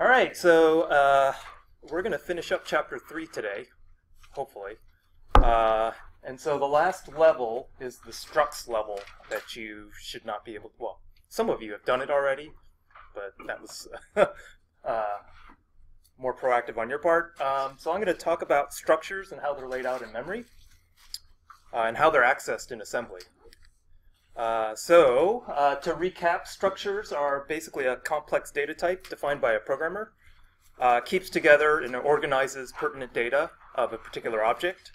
All right, so uh, we're going to finish up chapter three today, hopefully. Uh, and so the last level is the structs level that you should not be able. to, Well, some of you have done it already, but that was uh, more proactive on your part. Um, so I'm going to talk about structures and how they're laid out in memory, uh, and how they're accessed in assembly. Uh, so, uh, to recap, structures are basically a complex data type defined by a programmer. Uh, keeps together and organizes pertinent data of a particular object.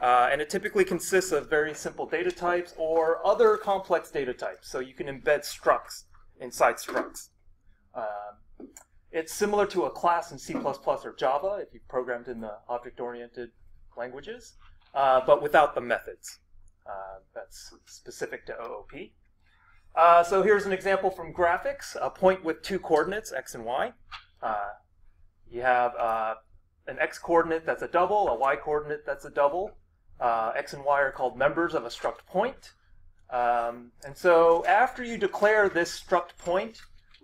Uh, and it typically consists of very simple data types or other complex data types. So you can embed structs inside structs. Um, it's similar to a class in C++ or Java if you've programmed in the object-oriented languages, uh, but without the methods. Uh, that's specific to OOP. Uh, so here's an example from graphics, a point with two coordinates, x and y. Uh, you have uh, an x coordinate that's a double, a y coordinate that's a double. Uh, x and y are called members of a struct point. Um, and so after you declare this struct point,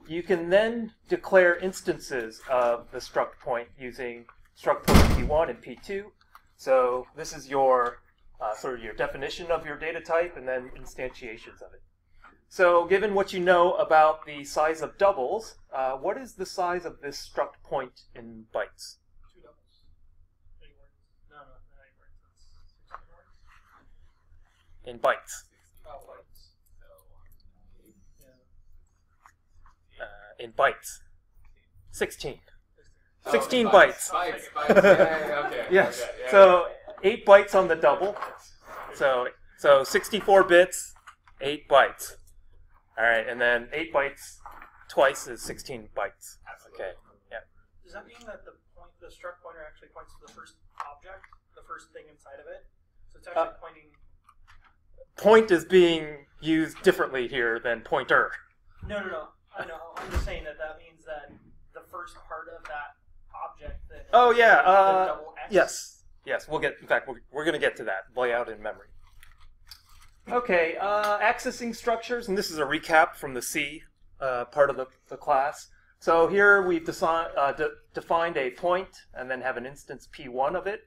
you can then declare instances of the struct point using struct point p1 and p2. So this is your uh, sort of your definition of your data type and then instantiations of it. So given what you know about the size of doubles, uh, what is the size of this struct point in bytes? Two doubles. Any words? No, no, not any words. That's 16 words. In bytes. Oh, words. Yeah. Uh, in bytes. 16. Oh, 16 bytes. bytes. Bytes, bytes. Yeah, yeah, yeah, okay. Yes. okay, yeah, So 8 bytes on the double. So so 64 bits, 8 bytes. All right, and then 8 bytes twice is 16 bytes. Okay. Yeah. Does that mean that the point, the struct pointer actually points to the first object, the first thing inside of it? So it's actually Uh, pointing. Point is being used differently here than pointer. No, no, no. I know. I'm just saying that that means that the first part of that object. That Oh yeah. the Uh, double X. yes. Yes. We'll get. In fact, we're, we're going to get to that layout in memory. Okay. Uh, accessing structures, and this is a recap from the C uh, part of the, the class. So here we've uh, de- defined a point and then have an instance p1 of it.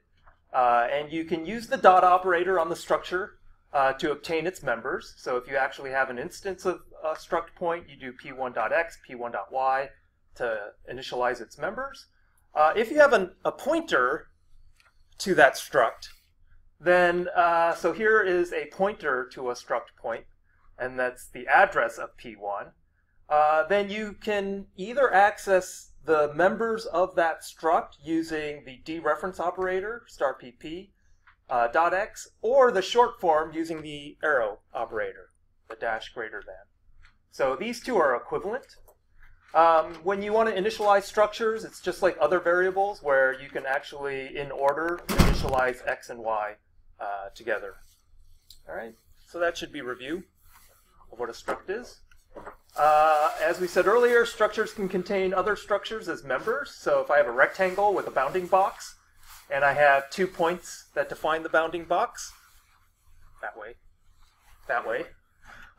Uh, and you can use the dot operator on the structure uh, to obtain its members. So if you actually have an instance of a struct point, you do p1.x, p1.y to initialize its members. Uh, if you have an, a pointer to that struct, then uh, so here is a pointer to a struct point, and that's the address of p1. Uh, then you can either access the members of that struct using the dereference operator, star pp, uh, dot x, or the short form using the arrow operator, the dash greater than. So these two are equivalent. Um, when you want to initialize structures, it's just like other variables where you can actually, in order, initialize x and y uh, together. All right, so that should be review of what a struct is. Uh, as we said earlier, structures can contain other structures as members. So if I have a rectangle with a bounding box, and I have two points that define the bounding box, that way, that way,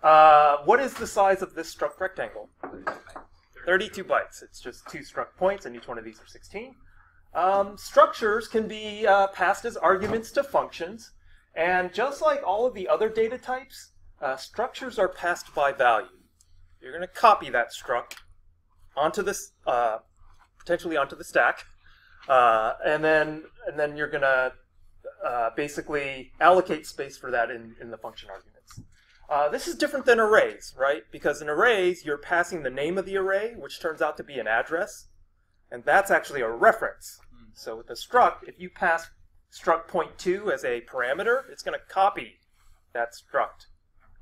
uh, what is the size of this struct rectangle? 32 bytes. It's just two struct points, and each one of these are 16. Um, structures can be uh, passed as arguments to functions, and just like all of the other data types, uh, structures are passed by value. You're going to copy that struct onto this, uh, potentially onto the stack, uh, and then and then you're going to uh, basically allocate space for that in, in the function arguments. Uh, this is different than arrays, right? Because in arrays, you're passing the name of the array, which turns out to be an address, and that's actually a reference. So with a struct, if you pass struct point two as a parameter, it's going to copy that struct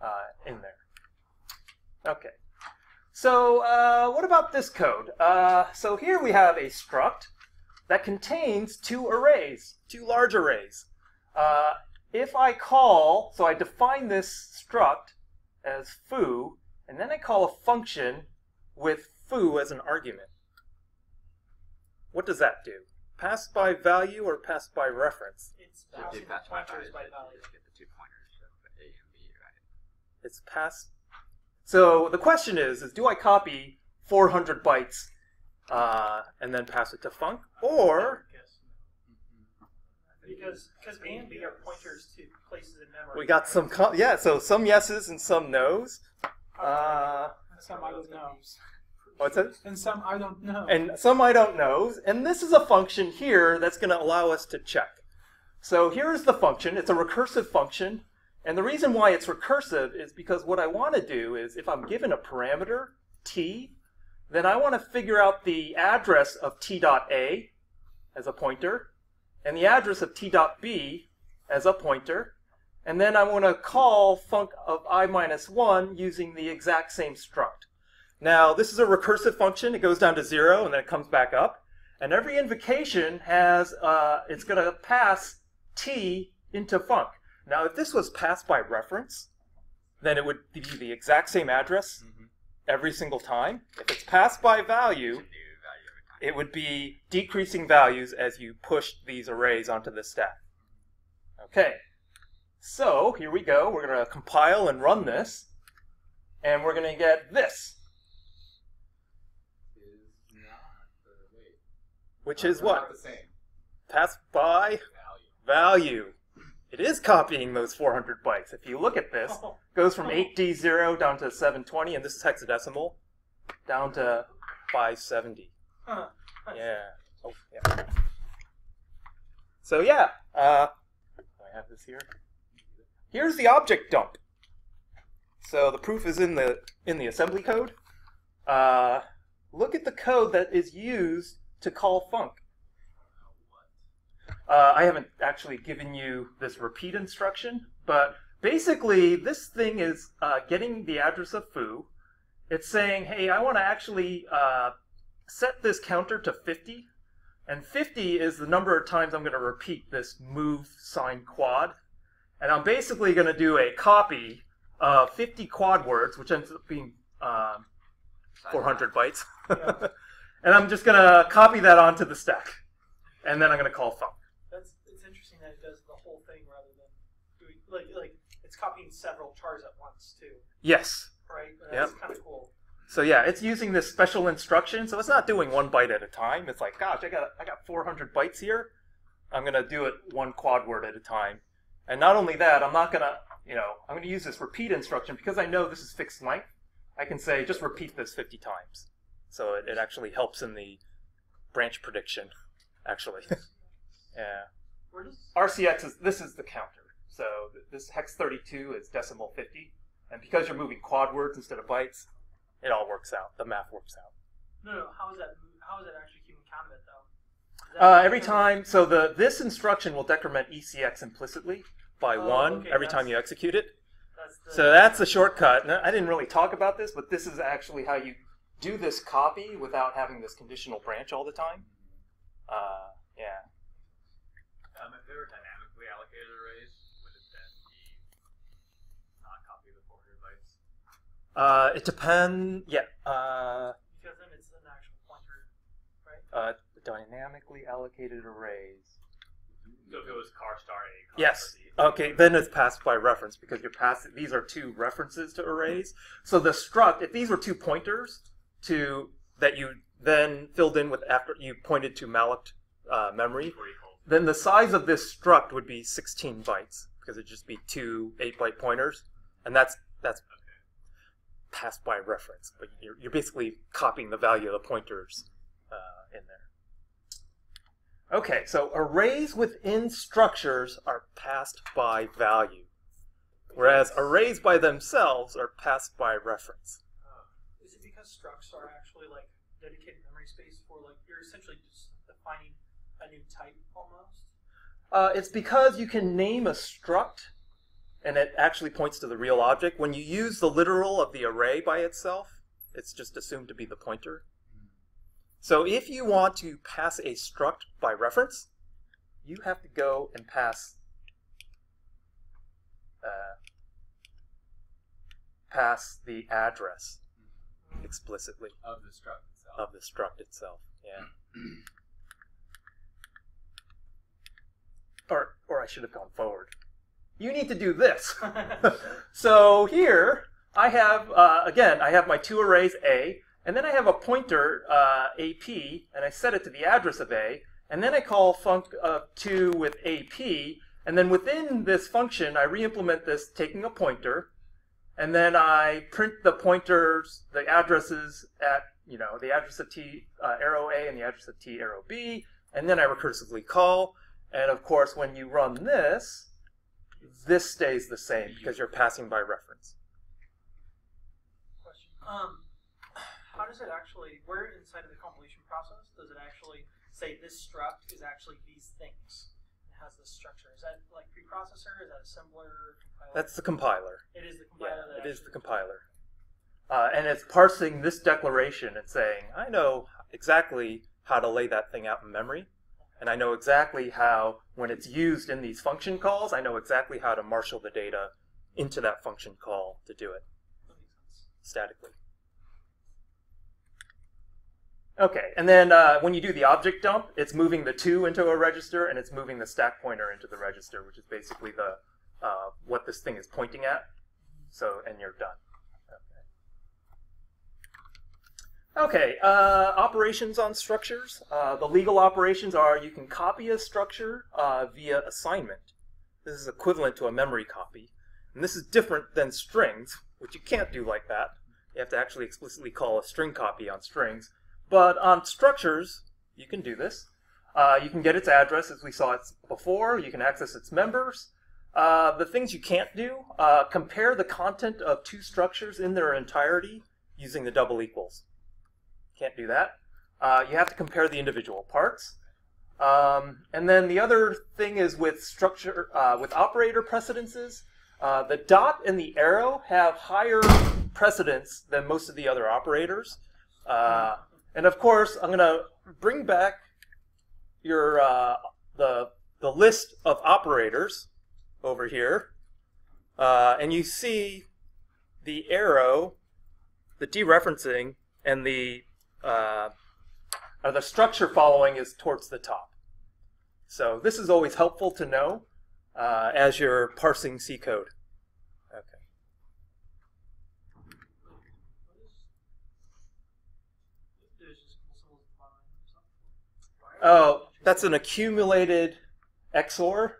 uh, in there. Okay. So uh, what about this code? Uh, so here we have a struct that contains two arrays, two large arrays. If I call, so I define this struct as foo, and then I call a function with foo as an argument. What does that do? Pass by value or pass by reference? It's So passing take that pointers pointer, by you value. get the two pointers of A and B, right? It's pass. So the question is, is do I copy 400 bytes uh, and then pass it to func, or Yes. Because because A and B are pointers to places in memory. we got some, co- yeah, so some yeses and some nos. Uh, some I don't know. what's that? And some I don't know. and some I don't know. And this is a function here that's going to allow us to check. So here's the function. It's a recursive function. And the reason why it's recursive is because what I want to do is if I'm given a parameter, t, then I want to figure out the address of t dot a as a pointer and the address of t dot b as a pointer. And then I want to call func of i minus 1 using the exact same struct. Now, this is a recursive function. It goes down to zero and then it comes back up. And every invocation has, uh, it's going to pass t into func. Now, if this was passed by reference, then it would be the exact same address every single time. If it's passed by value, New value every time. It would be decreasing values as you push these arrays onto the stack. Okay, so here we go. We're going to compile and run this, and we're going to get this, Is not which is what? Passed by value. value. It is copying those 400 bytes. If you look at this, Oh, it goes from 8D0 down to 720, and this is hexadecimal, down to 570. Huh. Yeah. Oh, yeah. So yeah, uh, I have this here. Here's the object dump. So the proof is in the in the assembly code. Uh, look at the code that is used to call func. Uh, I haven't actually given you this repeat instruction, but basically this thing is uh, getting the address of foo. It's saying, hey, I want to actually uh, set this counter to 50, and 50 is the number of times I'm going to repeat this move sign quad. And I'm basically going to do a copy of 50 quad words, which ends up being um, 400 bytes. Yeah. and I'm just going to copy that onto the stack. And then I'm going to call func. That's it's interesting that it does the whole thing rather than doing like like it's copying several chars at once too, Yes. right? And That's kind of cool. So yeah, it's using this special instruction. So it's not doing one byte at a time. It's like, gosh, I got I got 400 bytes here. I'm gonna do it one quad word at a time. And not only that, I'm not gonna, you know, I'm gonna use this repeat instruction because I know this is fixed length. I can say just repeat this 50 times. So it, it actually helps in the branch prediction, actually. yeah. RCX is this is the counter. So this hex 32 is decimal 50, and because you're moving quad words instead of bytes, it all works out. The math works out. no no how is that how is that actually keeping count of it though? Uh, every time, so the this instruction will decrement ECX implicitly by Oh, one okay, every time you execute it. That's the, So that's the shortcut. And I didn't really talk about this, but this is actually how you do this copy without having this conditional branch all the time. Uh, yeah. Um, if they were dynamically allocated arrays, would it then be not copy the 400 bytes? Uh, it depends. Yeah. Uh, because then it's an actual pointer, right? uh, dynamically allocated arrays. So if it was car star A, car Yes. star D, Okay, then it's passed by reference because you're passing. These are two references to arrays. So the struct, if these were two pointers to that you then filled in with after you pointed to malloc uh, memory, before you call then the size of this struct would be 16 bytes because it'd just be two eight-byte pointers, and that's that's passed by reference. But you're, you're basically copying the value of the pointers uh, in there. Okay, so arrays within structures are passed by value, whereas arrays by themselves are passed by reference. Is it because structs are actually like dedicated memory space for like you're essentially just defining a new type almost? Uh, it's because you can name a struct, and it actually points to the real object. When you use the literal of the array by itself, it's just assumed to be the pointer. So if you want to pass a struct by reference, you have to go and pass uh, pass the address explicitly of the struct itself. of the struct itself. Yeah. or or I should have gone forward. You need to do this. so here I have uh, again I have my two arrays A and then I have a pointer uh, AP, and I set it to the address of A, and then I call func uh, 2 with AP, and then within this function, I re-implement this taking a pointer, and then I print the pointers, the addresses at, you know, the address of T uh, arrow A and the address of T arrow B, and then I recursively call, and of course, when you run this, this stays the same because you're passing by reference. Question. Um, how does it actually? Where inside of the compilation process does it actually say this struct is actually these things? It has this structure. Is that like preprocessor? Is that assembler? Compiler? That's the compiler. It is the Yeah, compiler. that it is the compiler. Uh, and it's parsing this declaration and saying, I know exactly how to lay that thing out in memory. And I know exactly how, when it's used in these function calls, I know exactly how to marshal the data into that function call to do it statically. Okay, and then uh, when you do the object dump, it's moving the two into a register and it's moving the stack pointer into the register, which is basically the uh, what this thing is pointing at. So, and you're done. Okay, uh, operations on structures. Uh, the legal operations are you can copy a structure uh, via assignment. This is equivalent to a memory copy. And this is different than strings, which you can't do like that. You have to actually explicitly call a string copy on strings. But on structures, you can do this. Uh, you can get its address as we saw it before. You can access its members. Uh, the things you can't do, uh, compare the content of two structures in their entirety using the double equals. Can't do that. Uh, you have to compare the individual parts. Um, and then the other thing is with structure, uh, with operator precedences, uh, the dot and the arrow have higher precedence than most of the other operators. Uh, and of course, I'm going to bring back your uh, the the list of operators over here, uh, and you see the arrow, the dereferencing, and the uh, or the structure following is towards the top. So this is always helpful to know uh, as you're parsing C code. Okay. What is? There's just symbols at the bottom or something. Oh, that's an accumulated XOR.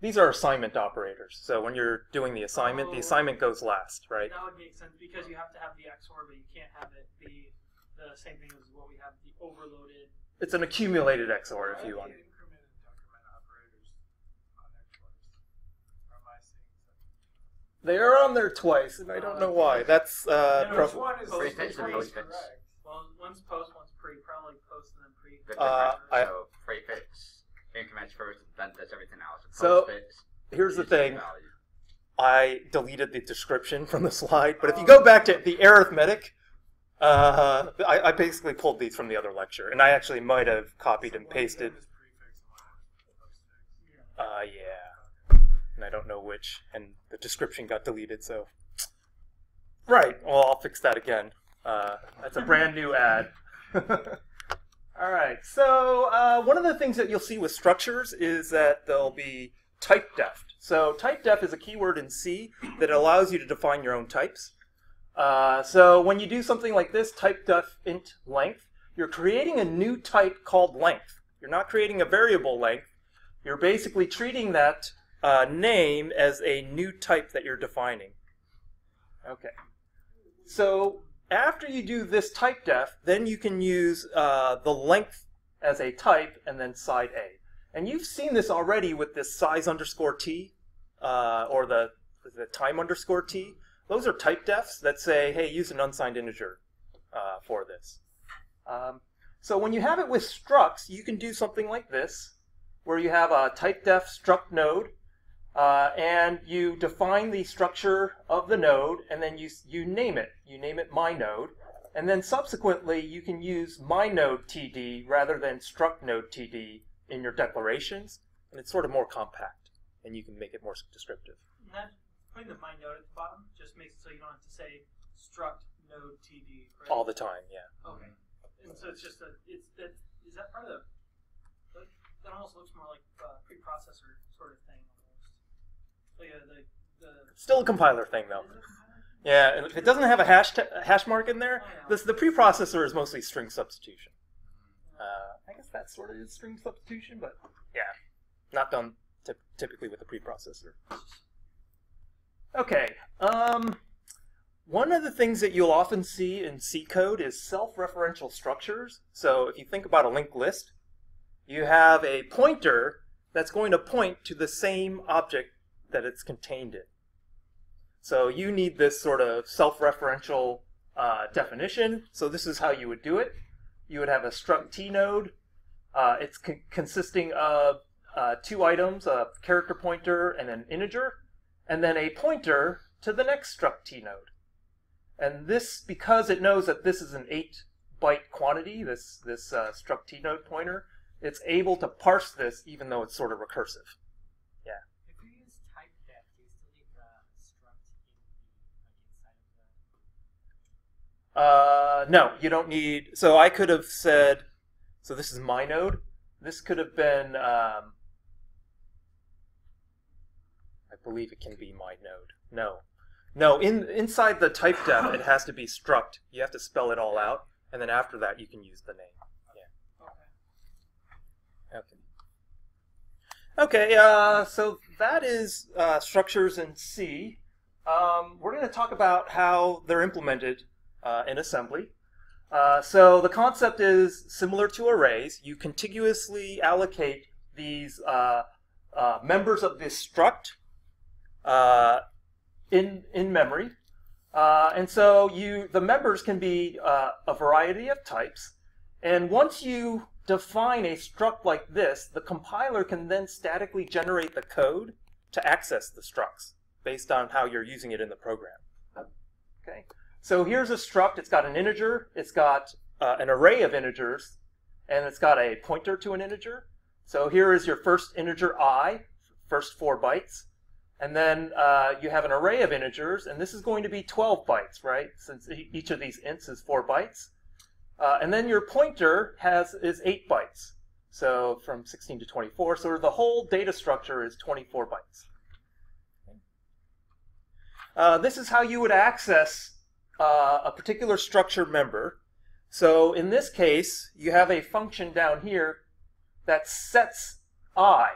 These are assignment operators. So when you're doing the assignment, the Oh. assignment goes last, right? That would make sense because you have to have the XOR, but you can't have it be the same thing as what we have the overloaded. It's an accumulated XOR if you want. Increment and decrement operators on their choice. Or am I seeing something? They are on there twice, and I don't know why. That's uh, No, prob- which one is Post which fix one and is post fix. correct? Well, one's post, one's pre. Probably post and then pre. The Uh, difference. I- so prefix increments first, then does everything else. So, Postfix here's the uses thing. value. I deleted the description from the slide, but if you go back to the arithmetic, uh, I, I basically pulled these from the other lecture, and I actually might have copied and pasted. One is prefix and one is postfix. Uh, yeah, and I don't know which, and the description got deleted. So, right. Well, I'll fix that again. Uh, that's a brand new ad. All right. So uh, one of the things that you'll see with structures is that they'll be type def. So type def is a keyword in C that allows you to define your own types. Uh, so when you do something like this, type def int length, you're creating a new type called length. You're not creating a variable length. You're basically treating that uh, name as a new type that you're defining. Okay. So after you do this type def, then you can use uh, the length as a type and then side A. And you've seen this already with this size underscore t uh, or the, the time underscore t. Those are type defs that say, hey, use an unsigned integer uh, for this. Um, so when you have it with structs, you can do something like this, where you have a type def struct node, uh, and you define the structure of the node, and then you you name it. You name it my node, and then subsequently you can use my node td rather than struct node td in your declarations, and it's sort of more compact, and you can make it more descriptive. Putting the my node at the bottom just makes it so you don't have to say struct node td. Right? All the time, yeah. Okay. And so it's just a it's that is that part of the that, almost looks more like a preprocessor sort of thing almost. Like uh, the the Still a compiler thing though. is it compiler? Yeah, and if it doesn't have a hash hash mark in there, Oh, yeah. this the preprocessor is mostly string substitution. Uh, I guess that sort of is string substitution, but yeah, not done typ- typically with the preprocessor. Okay. Um, one of the things that you'll often see in C code is self-referential structures. So if you think about a linked list, you have a pointer that's going to point to the same object that it's contained in. So you need this sort of self-referential uh, definition. So this is how you would do it. You would have a struct t node. Uh, it's con- consisting of uh, two items, a character pointer and an integer, and then a pointer to the next struct t node. And this, because it knows that this is an 8-byte quantity, this, this uh, struct t node pointer, it's able to parse this even though it's sort of recursive. Yeah. If you use type def, do you still leave the struct in the like inside of the Uh, no, you don't need. So I could have said, so this is my node. This could have been, um, I believe it can be my node. No, no. In inside the type def, it has to be struct. You have to spell it all out, and then after that, you can use the name. Okay. Okay. Okay, uh, so that is uh, structures in C. Um, we're going to talk about how they're implemented uh, in assembly. Uh, so the concept is similar to arrays. You contiguously allocate these uh, uh, members of this struct uh, in in memory, uh, and so you the members can be uh, a variety of types. And once you define a struct like this, the compiler can then statically generate the code to access the structs based on how you're using it in the program. Okay. So here's a struct. It's got an integer. It's got uh, an array of integers, and it's got a pointer to an integer. So here is your first integer i, first four bytes, and then uh, you have an array of integers, and this is going to be 12 bytes, right? Since each of these ints is four bytes. Uh, and then your pointer has is 8 bytes. So from 16 to 24. So the whole data structure is 24 bytes. Uh, this is how you would access uh, a particular structure member. So in this case, you have a function down here that sets i.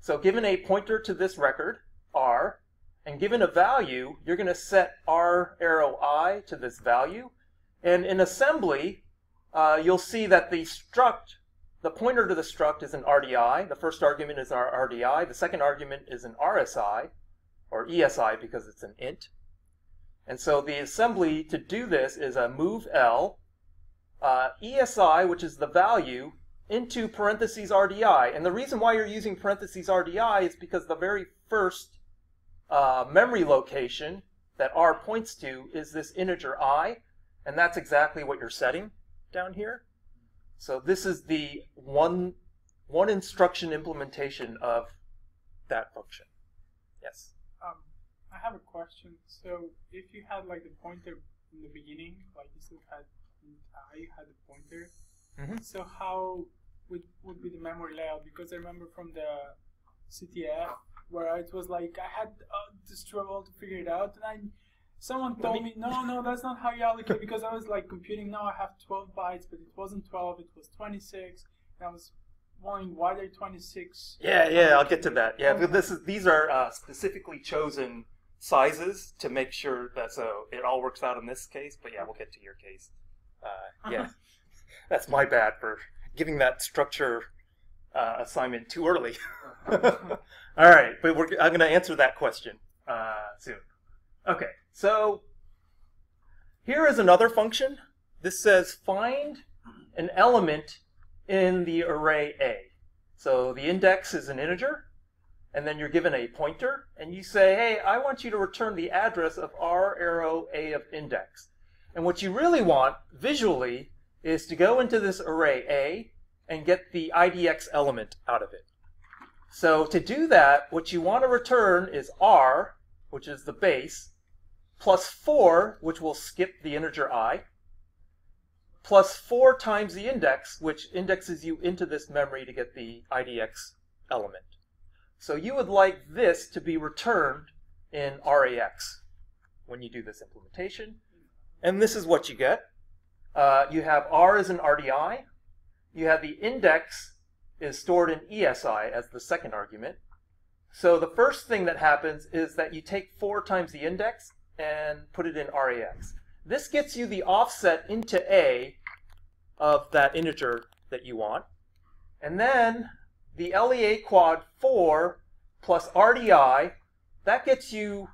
So given a pointer to this record, r, and given a value, you're going to set r arrow i to this value. And in assembly, uh, you'll see that the struct, the pointer to the struct is an RDI. The first argument is our RDI. The second argument is an RSI, or ESI because it's an int. And so the assembly to do this is a move L, uh, ESI, which is the value, into parentheses RDI. And the reason why you're using parentheses RDI is because the very first uh, memory location that R points to is this integer i, and that's exactly what you're setting down here. So this is the one one instruction implementation of that function. Yes. Um, I have a question. So if you had like the pointer in the beginning, like you still had I had the pointer. Mhm. So how would would be the memory layout? Because I remember from the CTF where it was like I had uh, to struggle to figure it out, and I someone told me- me, no, no, that's not how you allocate. because I was like computing. now I have 12 bytes, but it wasn't 12. It was 26. And I was wondering why they're 26. Yeah, yeah, I'll get to that. Yeah, but this is these are uh, specifically chosen sizes to make sure that so it all works out in this case. But yeah, we'll get to your case. Uh, yeah, that's my bad for giving that structure uh, assignment too early. all right, but we're, I'm going to answer that question uh, soon. Okay, so here is another function. This says find an element in the array A. So the index is an integer, and then you're given a pointer, and you say, hey, I want you to return the address of r arrow A of index. And what you really want visually is to go into this array A and get the IDX element out of it. So to do that, what you want to return is r, which is the base, plus 4, which will skip the integer i, plus 4 times the index, which indexes you into this memory to get the IDX element. So you would like this to be returned in RAX. when you do this implementation. And this is what you get. Uh, you have R as an RDI. You have the index is stored in ESI as the second argument. So the first thing that happens is that you take 4 times the index and put it in RAX. This gets you the offset into A of that integer that you want. And then the LEA quad 4 plus RDI, that gets you,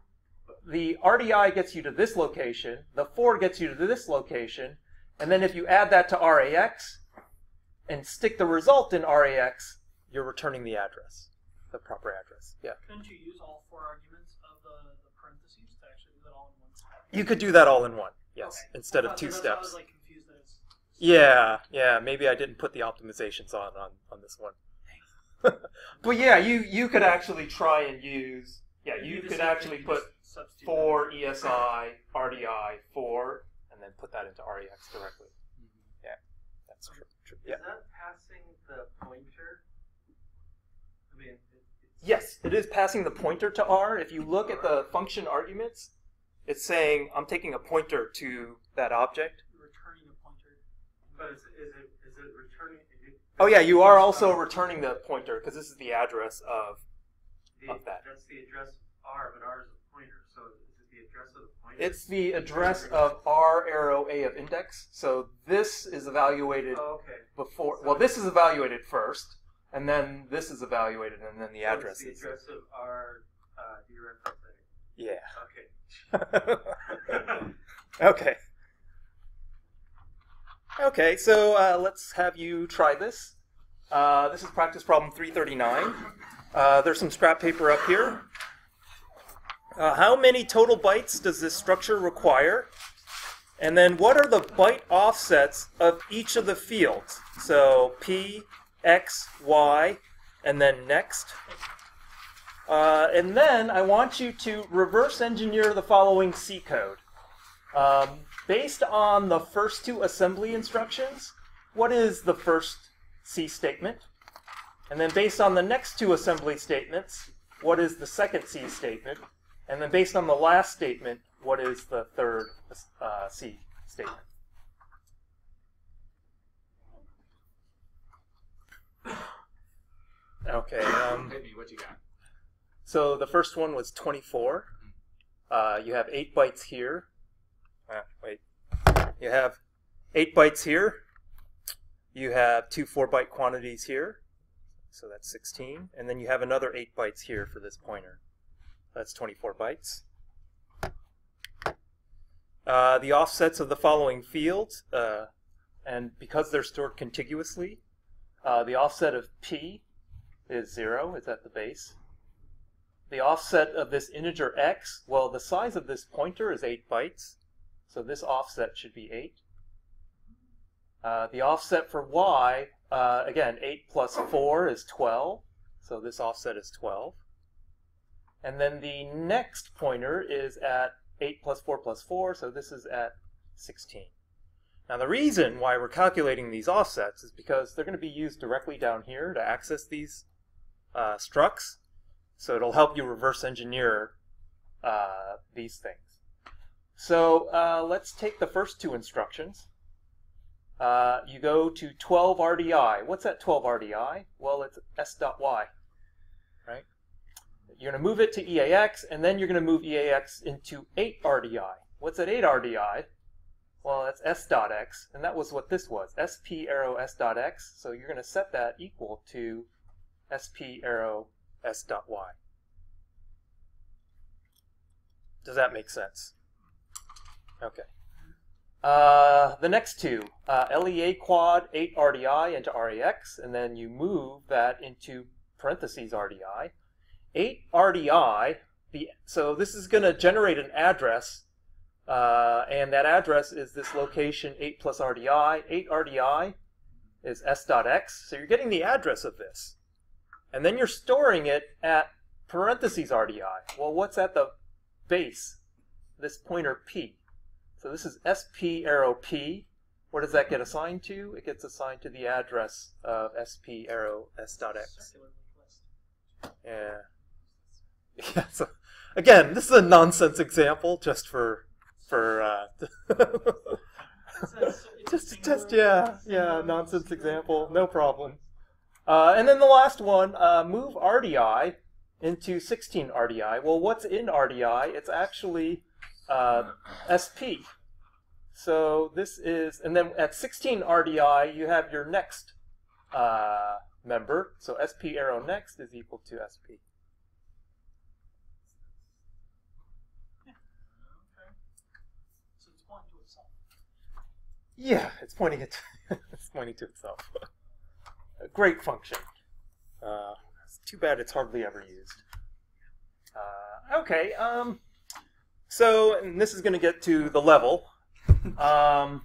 the RDI gets you to this location, the 4 gets you to this location, and then if you add that to RAX and stick the result in RAX, you're returning the address, the proper address. Yeah. Couldn't you use all four arguments of the, the parentheses to actually do that all in one step? You could do that all in one, yes, Okay. instead of two that's why I steps. was like confused that it's. Yeah, yeah. Maybe I didn't put the optimizations on on, on this one. but yeah, you you could actually try and use. Yeah, Do you could actually put four. ESI RDI four, and then put that into RAX directly. Mm-hmm. Yeah, that's true. True. Yeah. Is that passing the pointer? I mean, it, it's, Yes, it is passing the pointer to R. If you look at the function arguments, it's saying I'm taking a pointer to that object. You're returning a pointer. But is, is it is it returning? It, Oh yeah, you are also returning the pointer because this is the address of the, of that. That's the address R, but R is a pointer. So is the address of the pointer? It's the address of R arrow A of index. So this is evaluated Oh, okay. before. Well, this is evaluated first, and then this is evaluated, and then the So address it's the address of R uh, dereferencing. Yeah. Okay. okay. Okay, so uh, let's have you try this. Uh, this is practice problem 339. Uh, there's some scrap paper up here. Uh, how many total bytes does this structure require? And then what are the byte offsets of each of the fields? So P, X, Y, and then next. Uh, and then I want you to reverse engineer the following C code. Um, based on the first two assembly instructions, what is the first C statement? And then based on the next two assembly statements, what is the second C statement? And then based on the last statement, what is the third uh, C statement? Okay. Um, Hit me, what you got? so the first one was 24. Uh, you have 8 bytes here. Ah, wait. You have 8 bytes here. You have two 4 byte quantities here. So that's 16. And then you have another 8 bytes here for this pointer. That's 24 bytes. Uh, the offsets of the following fields, uh, and because they're stored contiguously, uh, the offset of P is 0, it's at the base. The offset of this integer x, well, the size of this pointer is 8 bytes, so this offset should be 8. Uh, the offset for y, uh, again, 8 plus 4 is 12, so this offset is 12. And then the next pointer is at 8 plus 4 plus 4, so this is at 16. Now the reason why we're calculating these offsets is because they're going to be used directly down here to access these uh, structs. So it'll help you reverse engineer uh, these things. So uh, let's take the first two instructions. Uh, you go to 12 RDI. What's that 12 RDI? Well, it's s.y? You're going to move it to EAX, and then you're going to move EAX into 8 RDI. What's at 8 RDI? Well, that's s.x, and that was what this was, sp arrow s.x. So you're going to set that equal to sp arrow s.y. Does that make sense? Okay. Uh, the next two, uh, LEA quad 8 RDI into RAX, and then you move that into parentheses RDI. 8 RDI, the, so this is going to generate an address, uh, and that address is this location 8 plus RDI. 8 RDI is s.x, so you're getting the address of this. And then you're storing it at parentheses RDI. Well, what's at the base? This pointer P. So this is SP arrow P. What does that get assigned to? It gets assigned to the address of SP arrow S.X. Yeah. Yeah, so Again, this is a nonsense example, just for for uh, just to test. Yeah, yeah, nonsense example, no problem. Uh, and then the last one, uh, move RDI into 16 RDI. Well, what's in RDI? It's actually uh, SP. So this is, and then at 16 RDI, you have your next uh, member. So SP arrow next is equal to SP. Okay. So it's pointing to itself. Yeah, it's pointing it. it's pointing to itself. A great function. Uh, it's too bad it's hardly ever used. Uh, okay. Um, so and this is going to get to the level. Um,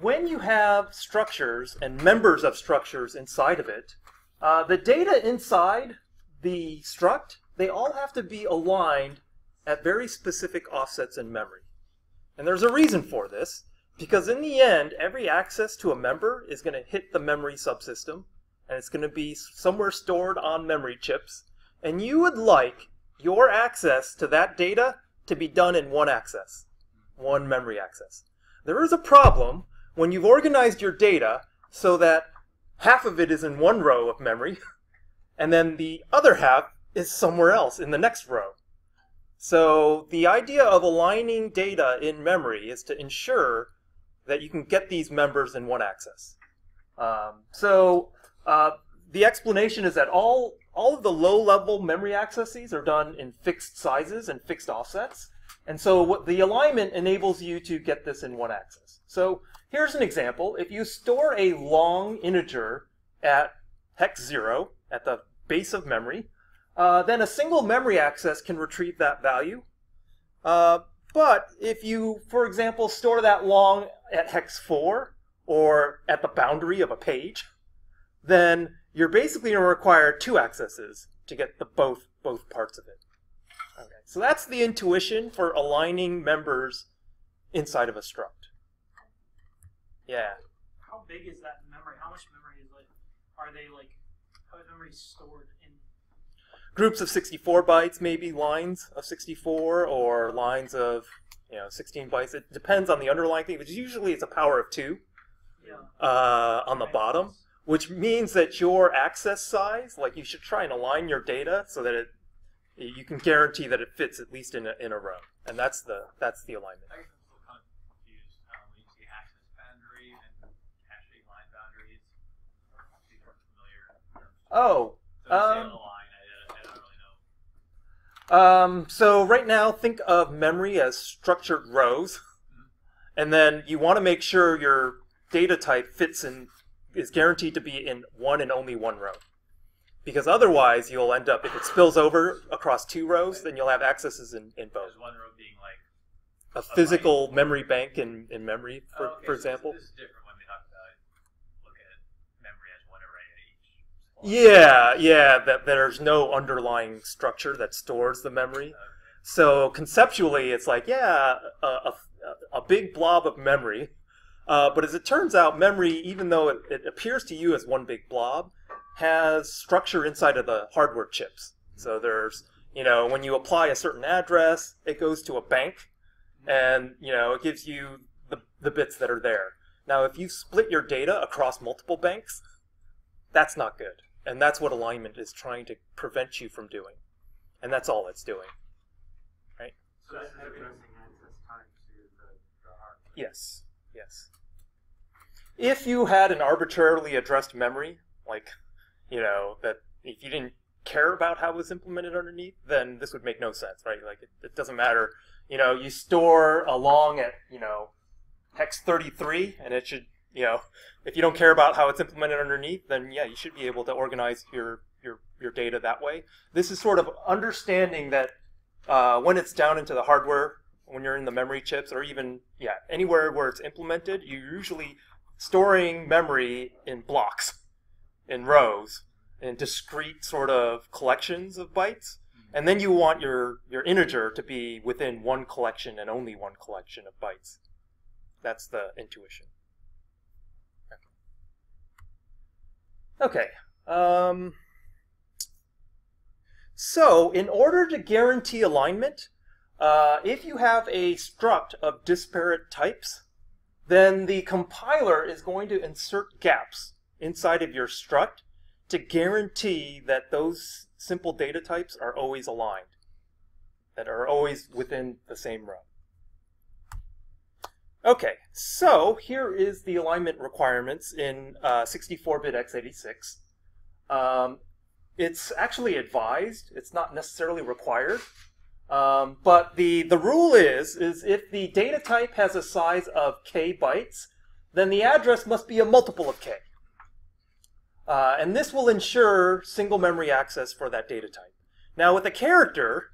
when you have structures and members of structures inside of it, uh, the data inside the struct they all have to be aligned at very specific offsets in memory. And there's a reason for this. Because in the end, every access to a member is going to hit the memory subsystem, and it's going to be somewhere stored on memory chips. And you would like your access to that data to be done in one access, one memory access. There is a problem when you've organized your data so that half of it is in one row of memory, and then the other half is somewhere else in the next row. So the idea of aligning data in memory is to ensure that you can get these members in one access. Um, so uh, the explanation is that all all of the low-level memory accesses are done in fixed sizes and fixed offsets, and so what the alignment enables you to get this in one access. So here's an example: if you store a long integer at hex zero at the base of memory, uh, then a single memory access can retrieve that value. Uh, but if you, for example, store that long at hex 4 or at the boundary of a page, then you're basically going to require two accesses to get the both both parts of it. Okay. So that's the intuition for aligning members inside of a struct. Yeah. How big is that memory? How much memory is like? Are they like? How much memory is stored in? Groups of 64 bytes, maybe lines of 64 or lines of you know 16 bytes. It depends on the underlying thing, but usually it's a power of 2 Yeah. uh, on the bottom. which means that your access size, like you should try and align your data so that it you can guarantee that it fits at least in a, in a row, and that's the that's the alignment. I guess I'm still kind of confused um, when you see access boundary and cache line boundaries. These are familiar terms. Oh, So when you say um, align, I, I don't really know. Um, so right now, think of memory as structured rows, and then you want to make sure your data type fits in is guaranteed to be in one and only one row, because otherwise you'll end up if it spills over across two rows, then you'll have accesses in, in both. There's one row being like, A physical memory bank in, in memory, for, oh, okay, for so example. This different when they talk about look at memory as one array at each. Yeah, yeah, that there's no underlying structure that stores the memory. So conceptually, it's like, yeah, a, a, a big blob of memory. Uh, but as it turns out, memory, even though it, it appears to you as one big blob, has structure inside of the hardware chips. So there's, you know, when you apply a certain address, it goes to a bank, and, you know, it gives you the, the bits that are there. Now, if you split your data across multiple banks, that's not good. And that's what alignment is trying to prevent you from doing. And that's all it's doing. So that's addressing access time to the, the hard. Yes, yes. If you had an arbitrarily addressed memory, like, you know, that if you didn't care about how it was implemented underneath, then this would make no sense, right? Like, it, it doesn't matter. You know, you store a long at, you know, hex 33, and it should, you know, if you don't care about how it's implemented underneath, then yeah, you should be able to organize your, your, your data that way. This is sort of understanding that uh, when it's down into the hardware, when you're in the memory chips, or even yeah, anywhere where it's implemented, you're usually storing memory in blocks, in rows, in discrete sort of collections of bytes, and then you want your your integer to be within one collection and only one collection of bytes. That's the intuition. Okay. Um, So, in order to guarantee alignment, uh, if you have a struct of disparate types, then the compiler is going to insert gaps inside of your struct to guarantee that those simple data types are always aligned, that are always within the same row. Okay, so here is the alignment requirements in 64-bit x86. Um, it's actually advised. It's not necessarily required. Um, but the, the rule is, is if the data type has a size of k bytes, then the address must be a multiple of k. Uh, and this will ensure single memory access for that data type. Now with a character,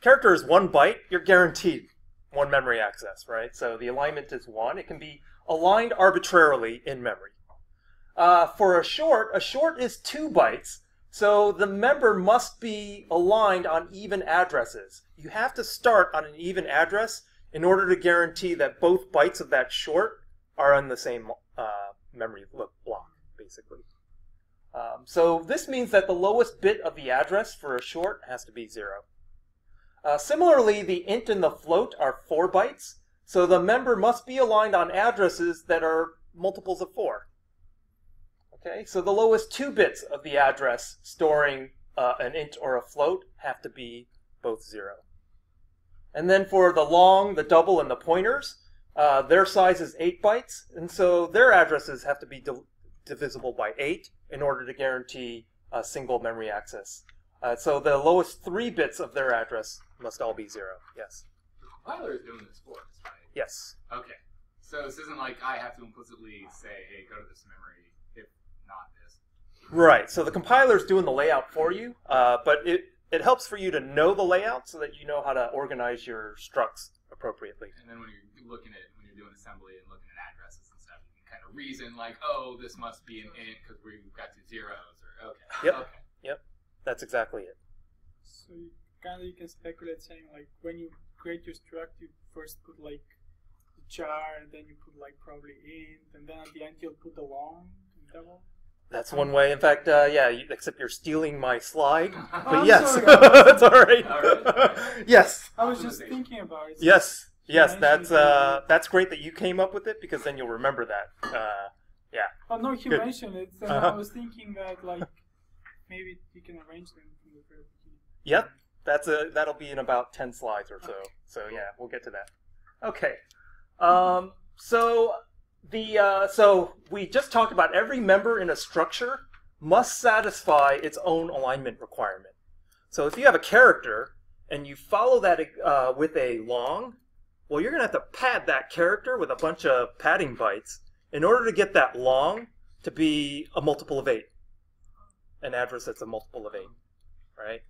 character is one byte, you're guaranteed one memory access, right? So the alignment is one. It can be aligned arbitrarily in memory. Uh, for a short, a short is two bytes, so the member must be aligned on even addresses. You have to start on an even address in order to guarantee that both bytes of that short are on the same uh, memory block, basically. Um, so this means that the lowest bit of the address for a short has to be zero. Uh, similarly, the int and the float are 4 bytes, so the member must be aligned on addresses that are multiples of 4. Okay, so the lowest two bits of the address storing uh, an int or a float have to be both 0. And then for the long, the double, and the pointers, uh, their size is 8 bytes, and so their addresses have to be divisible by 8 in order to guarantee a single memory access. Uh, so the lowest three bits of their address must all be zero. Yes. The compiler is doing this for us, right? Yes. Okay. So this isn't like I have to implicitly say, "Hey, go to this memory," if not this. Right. So the compiler is doing the layout for you, uh, but it it helps for you to know the layout so that you know how to organize your structs appropriately. And then when you're looking at when you're doing assembly and looking at addresses and stuff, you can kind of reason like, "Oh, this must be an int because we've got two zeros," or okay. Yep. Okay. That's exactly it. So you kind of you can speculate saying like when you create your struct, you first put like the char, and then you put like probably int, and then at the end you'll put the long and double. That's one way. In fact, uh, yeah, you, except you're stealing my slide. I'm But yes, sorry, I that's all right. All right, all right. yes, I was just thinking about it. yes, yes. That's uh, that's great that you came up with it because then you'll remember that. Uh, yeah. Oh no, he Good. mentioned it, and Uh-huh. I was thinking that like maybe you can arrange them from the very beginning. Yep, that's a that'll be in about ten slides or so. So yeah, we'll get to that. Okay, um, so the uh, so we just talked about every member in a structure must satisfy its own alignment requirement. So if you have a character and you follow that uh, with a long, well, you're gonna have to pad that character with a bunch of padding bytes in order to get that long to be a multiple of eight, an address that's a multiple of eight, right?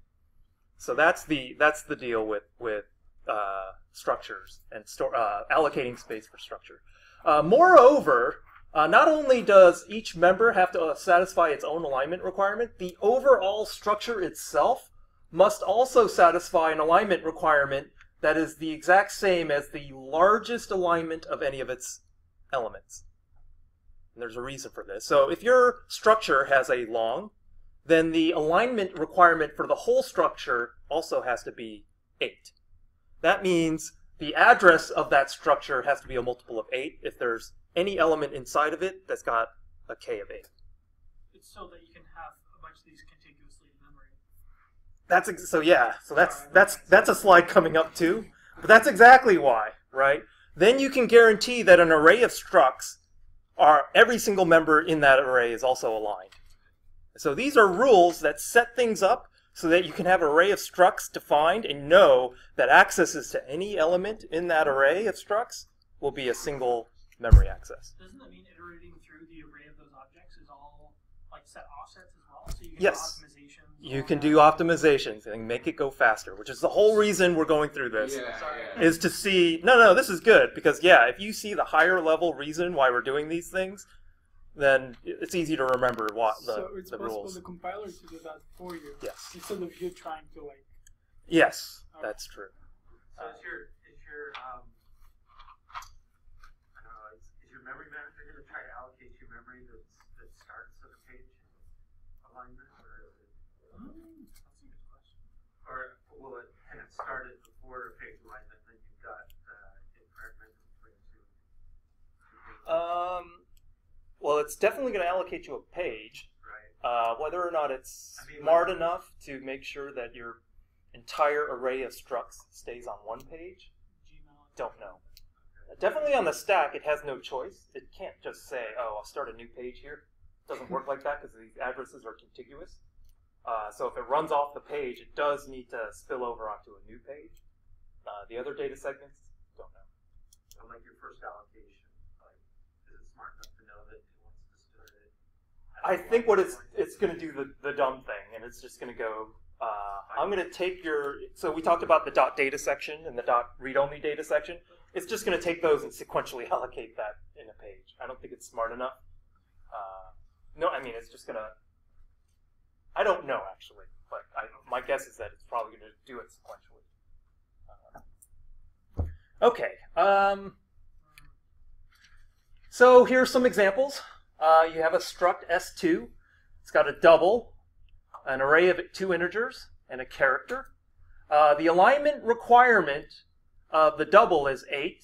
So that's the that's the deal with with uh, structures and store uh, allocating space for structure. Uh, moreover, uh, not only does each member have to uh, satisfy its own alignment requirement, the overall structure itself must also satisfy an alignment requirement that is the exact same as the largest alignment of any of its elements. And there's a reason for this. So if your structure has a long, then the alignment requirement for the whole structure also has to be 8. That means the address of that structure has to be a multiple of 8 if there's any element inside of it that's got a k of 8. It's so that you can have a bunch of these contiguously in memory. That's ex- so yeah, so that's that's that's a slide coming up too. But that's exactly why, right? Then you can guarantee that an array of structs are every single member in that array is also aligned. So these are rules that set things up so that you can have an array of structs defined and know that accesses to any element in that array of structs will be a single memory access. Doesn't that mean iterating through the array of those objects is all like set offsets as well? So you can Yes. do optimizations. You can do optimizations and make it go faster, which is the whole reason we're going through this. Yeah, Sorry. yeah. is to see no no this is good because yeah if you see the higher level reason why we're doing these things then it's easy to remember what the, so it's the possible rules the compiler to do that for you. Yes. Instead of you trying to like. yes that's true So is your is your um I don't know, is, is your memory manager gonna try to allocate you memory that's that starts at a page alignment or is it Mm, that's a good question. or will it kind of start it before page one, and then you've got uh, it fragmented between two? two pages, Um, well, it's definitely going to allocate you a page. right. Uh, whether or not it's I mean, smart like- enough to make sure that your entire array of structs stays on one page, Gmail. don't know. Definitely on the stack, it has no choice. It can't just say, "Oh, I'll start a new page here." It doesn't work like that because these addresses are contiguous. Uh, so if it runs off the page, it does need to spill over onto a new page. Uh, the other data segments, don't know. So like your first allocation, like, is it smart enough to know that it wants to start it? at I think what it's it's going to do the, the dumb thing, and it's just going to go. Uh, I'm going to take your. So we talked about the dot data section and the dot read only data section. It's just going to take those and sequentially allocate that in a page. I don't think it's smart enough. Uh, no, I mean it's just going to. I don't know actually, but I, my guess is that it's probably going to do it sequentially. Uh, okay. Um, so here's some examples. Uh, you have a struct S2. It's got a double, an array of two integers, and a character. Uh, the alignment requirement of the double is 8,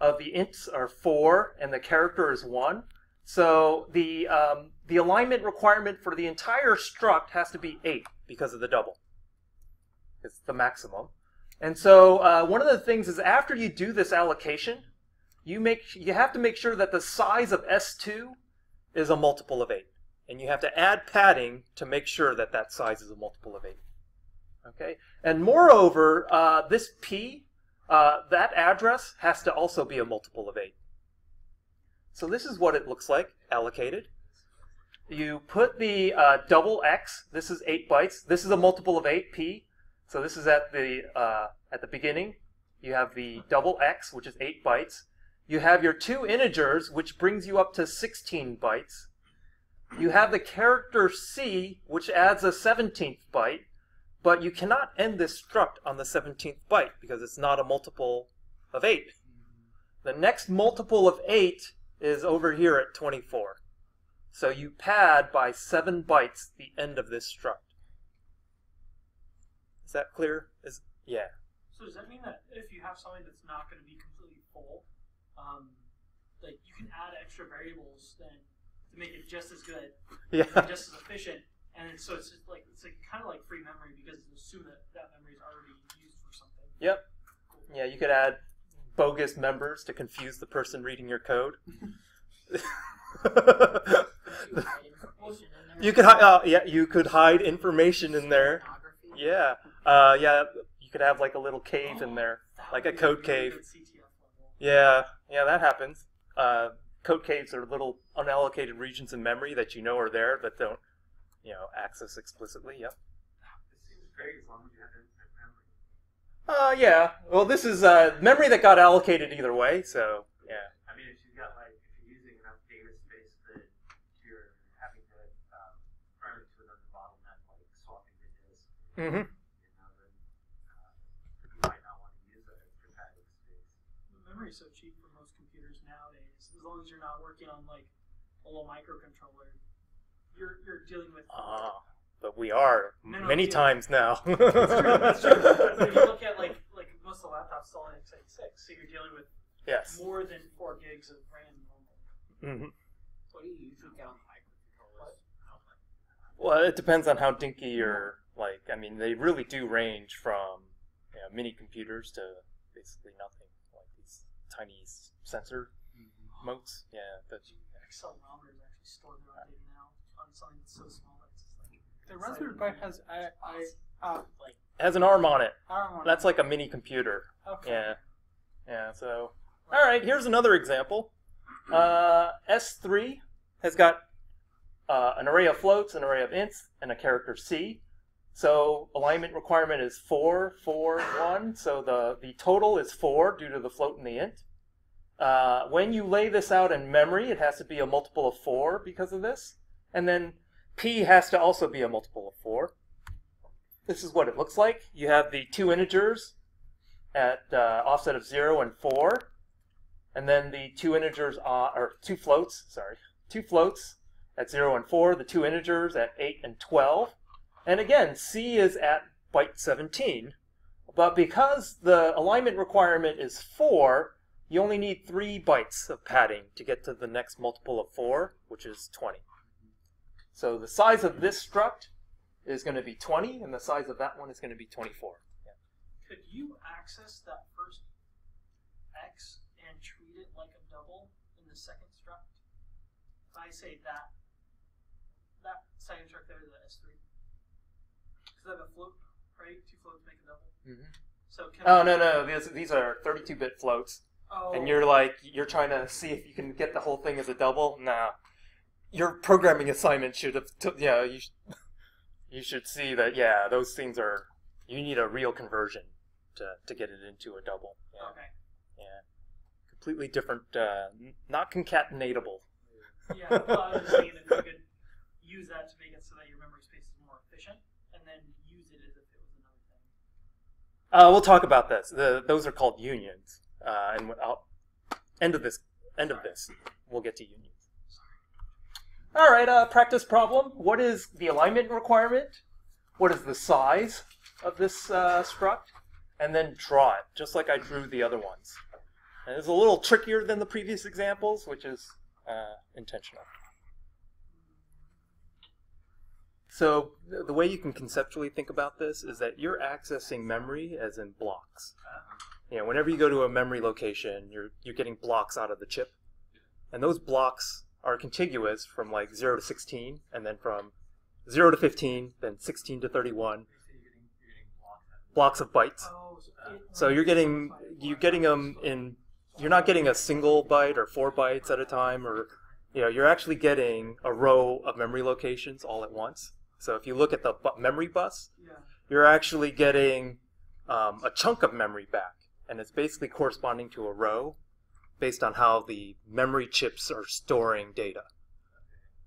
of the ints are 4, and the character is 1. So the, um, the alignment requirement for the entire struct has to be 8 because of the double. It's the maximum. And so uh, one of the things is after you do this allocation, you make you have to make sure that the size of S2 is a multiple of 8. And you have to add padding to make sure that that size is a multiple of 8. Okay? And moreover, uh, this P, uh, that address has to also be a multiple of 8. So this is what it looks like allocated. You put the uh, double X, this is 8 bytes. This is a multiple of 8, P. So this is at the, uh, at the beginning. You have the double X, which is 8 bytes. You have your two integers, which brings you up to 16 bytes. You have the character C, which adds a 17th byte, but you cannot end this struct on the 17th byte because it's not a multiple of 8. The next multiple of 8 is over here at 24. So you pad by 7 bytes the end of this struct. Is that clear? Is Yeah. So does that mean that if you have something that's not going to be completely full, um, like you can add extra variables then to make it just as good, Yeah. and just as efficient, and it's, so it's just like it's like kind of like free memory because you assume that that memory is already used for something. Yep. Yeah, you could add bogus members to confuse the person reading your code. you could hi- uh, yeah, you could hide information in there. Yeah. Uh, yeah, you could have like a little cave in there. Like a be code really cave. Good CTF level. Yeah, yeah, that happens. Uh, code caves are little unallocated regions in memory that you know are there but don't, you know, access explicitly. Yep. It seems great as long as you have infinite memory. Uh, yeah. Well, this is uh, memory that got allocated either way, so yeah. I mean, if you've got like, if you're using enough data space that you're having to um, run into another bottleneck like swapping the disk, Mm-hmm. you know, then uh, you might not want to use that extra padding space. The memory is so cheap for most computers nowadays. As long as you're not working on like a little microcontroller, you're you're dealing with. Ah, but we are No, no, many yeah. times now. It's true. It's true. But if you look at like like most of the laptops still on x86, so you're dealing with yes. more than four gigs of RAM normally. hmm What do you usually get on microcontrollers? Well, it depends on how dinky you're. like. I mean, they really do range from you know, mini computers to basically nothing, like these tiny s- sensor motes. Yeah, but accelerometers actually store their own data now on something that's so small that it's just like The Raspberry Pi has I I uh, like it has an ARM on it. ARM on That's it. like a mini computer. okay. Yeah, yeah. So, all right. Here's another example. Uh, S3 has got uh, an array of floats, an array of ints, and a character C. So alignment requirement is four, four, one. So the the total is four due to the float and the int. Uh, when you lay this out in memory, it has to be a multiple of four because of this, and then P has to also be a multiple of four. This is what it looks like. You have the two integers at uh, offset of 0 and 4. And then the two integers, are, or two floats, sorry, two floats at 0 and 4, the two integers at 8 and 12. And again, C is at byte 17. But because the alignment requirement is 4, you only need 3 bytes of padding to get to the next multiple of 4, which is 20. So the size of this struct is going to be 20, and the size of that one is going to be 24. Could you access that first X and treat it like a double in the second struct? If I say that that second struct there is the S three. Because I have a float, right? Two floats make a double. Mhm. So can Oh I, no no these, these are 32-bit floats, Oh, and you're like you're trying to see if you can get the whole thing as a double. Nah, your programming assignment should have t- yeah you sh- you should see that yeah those things are you need a real conversion to to get it into a double. Yeah, okay. yeah. completely different, uh, n- not concatenatable. Yeah, well, I was just thinking if you could use that to make it so that your memory space is more efficient, and then use it as if it was another thing. Uh, we'll talk about this. The, those are called unions, uh, and I'll, end of this end of this, we'll get to unions. All right, uh, practice problem. What is the alignment requirement? What is the size of this uh, struct? And then draw it, just like I drew the other ones. And it's a little trickier than the previous examples, which is uh, intentional. So the way you can conceptually think about this is that you're accessing memory as in blocks. You know, whenever you go to a memory location, you're you're getting blocks out of the chip, and those blocks are contiguous from like zero to sixteen, and then from zero to fifteen, then sixteen to thirty-one So you're getting, you're getting blocks of bytes. So, you're getting you're getting them in. You're not getting a single byte or four bytes at a time, or you know, you're actually getting a row of memory locations all at once. So if you look at the bu- memory bus, you're actually getting um, a chunk of memory back, and it's basically corresponding to a row based on how the memory chips are storing data.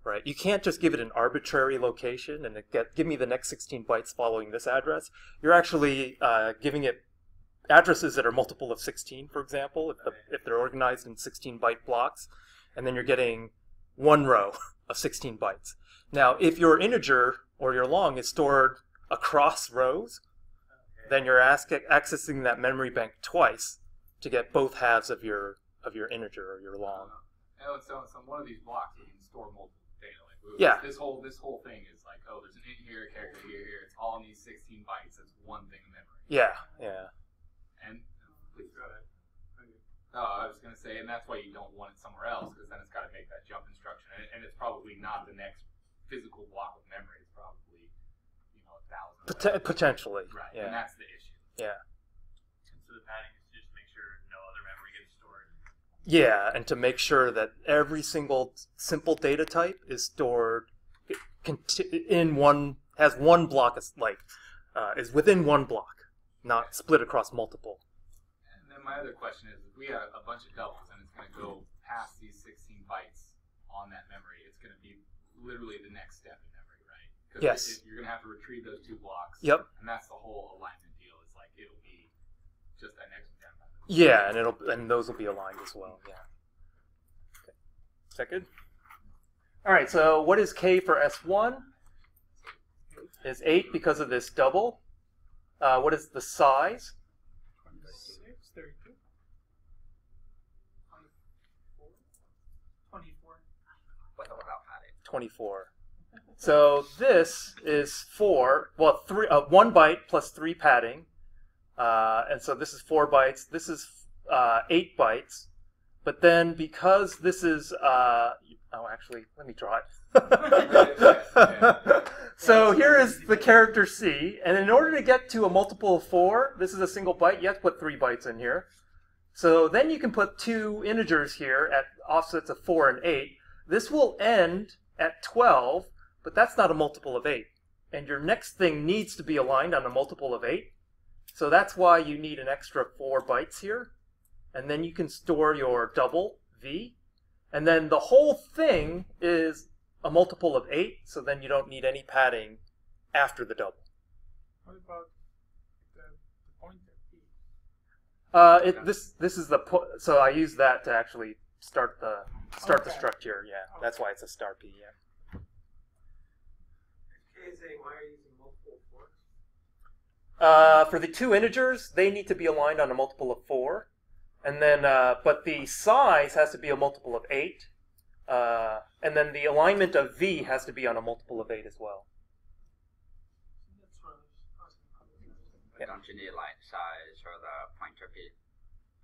Right? You can't just give it an arbitrary location and get give me the next 16 bytes following this address. You're actually uh, giving it addresses that are multiple of 16, for example, if, the, if they're organized in 16 byte blocks, and then you're getting one row of 16 bytes. Now, if your integer or your long is stored across rows, then you're accessing that memory bank twice to get both halves of your of your integer or your long. Oh, uh, so, so one of these blocks we can store multiple data. Like, Yeah. This whole this whole thing is like, oh, there's an int here, a character here, here. It's all in these 16 bytes. That's one thing in memory. Yeah, yeah. And please go ahead. No, I was gonna say, and that's why you don't want it somewhere else, because then it's got to make that jump instruction, and, and it's probably not the next physical block of memory. It's probably, you thousand. Pot- potentially. right, Yeah. and that's the issue. Yeah. And so the padding is just to make sure no other memory gets stored. Yeah, and to make sure that every single simple data type is stored in one has one block as like uh, is within one block, not split across multiple. And then my other question is, if we have a bunch of doubles and it's going to go past these 16 bytes on that memory, it's going to be literally the next step in memory, right? 'Cause Yes. it- you're going to have to retrieve those two blocks. Yep. And that's the whole alignment deal. It's like it'll be just that next step. Yeah, and it'll and those will be aligned as well. Yeah. Okay. Is that good? All right. So what is k for s1? Is eight because of this double. Uh, what is the size? 26, 32. 24. What's all about padding? 24. So this is four, well, three, uh, one byte plus three padding. Uh, and so this is four bytes. This is uh, eight bytes. But then because this is, uh, oh, actually, let me draw it. so here is the character C. And in order to get to a multiple of four, this is a single byte, you have to put three bytes in here. So then you can put two integers here at offsets of four and eight. This will end at 12, but that's not a multiple of 8. And your next thing needs to be aligned on a multiple of 8. So that's why you need an extra 4 bytes here. And then you can store your double, V. And then the whole thing is a multiple of 8, so then you don't need any padding after the double. What about the, the pointer P? Uh, it, this this is the so I use that to actually start the start the Okay. structure. Yeah, that's why it's a star P. Yeah. If K is A, why are you using multiple forks? Uh, for the two integers, they need to be aligned on a multiple of four, and then uh, but the size has to be a multiple of eight, uh, and then the alignment of v has to be on a multiple of eight as well. That's what I was asking about. Yeah. Don't you need like size or the pointer p?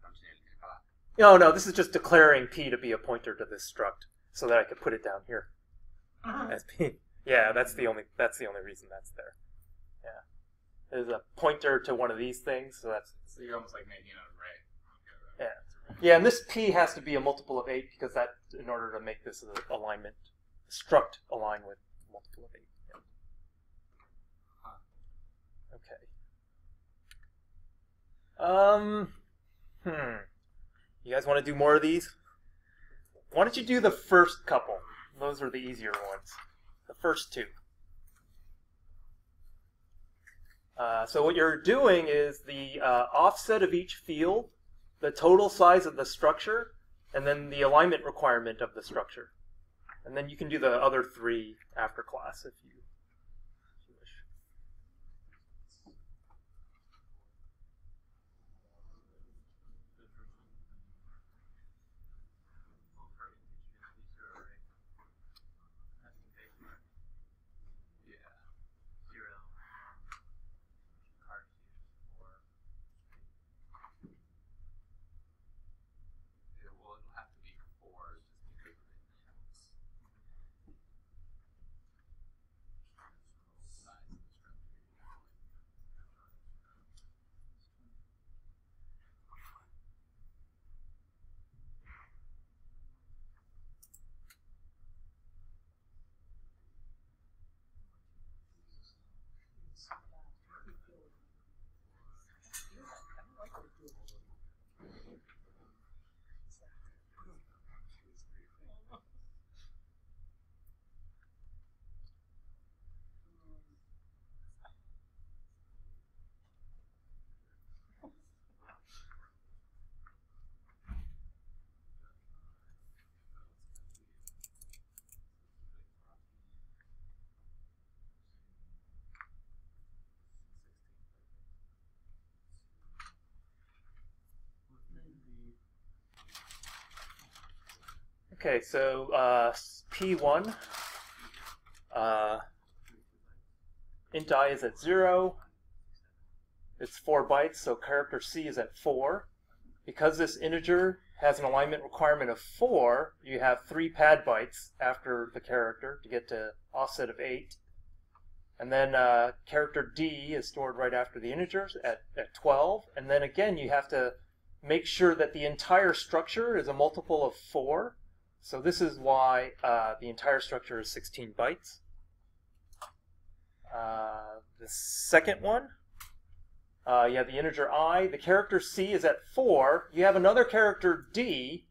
Don't you need anything for that? No, no, this is just declaring p to be a pointer to this struct, so that I could put it down here as p. Yeah, that's the only that's the only reason that's there. Yeah, there's a pointer to one of these things, so that's So you're almost like making an array. Yeah. Yeah, and this p has to be a multiple of eight because that, in order to make this alignment, struct align with multiple of eight. Yeah. Okay. Um. Hmm. You guys want to do more of these? Why don't you do the first couple? Those are the easier ones. The first two. Uh, so what you're doing is the uh, offset of each field, the total size of the structure, and then the alignment requirement of the structure. And then you can do the other three after class if you, if you wish. Yeah. Zero. Card four. Yeah, well, it'll have to be four just because of the size of the structure. Okay, so uh, P1, uh, int i is at 0. It's 4 bytes, so character C is at 4. Because this integer has an alignment requirement of 4, you have 3 pad bytes after the character to get to offset of 8. And then uh, character D is stored right after the integers at, at 12. And then again, you have to make sure that the entire structure is a multiple of 4. So this is why uh, the entire structure is 16 bytes. Uh, the second one, uh, you have the integer i. The character c is at 4. You have another character d,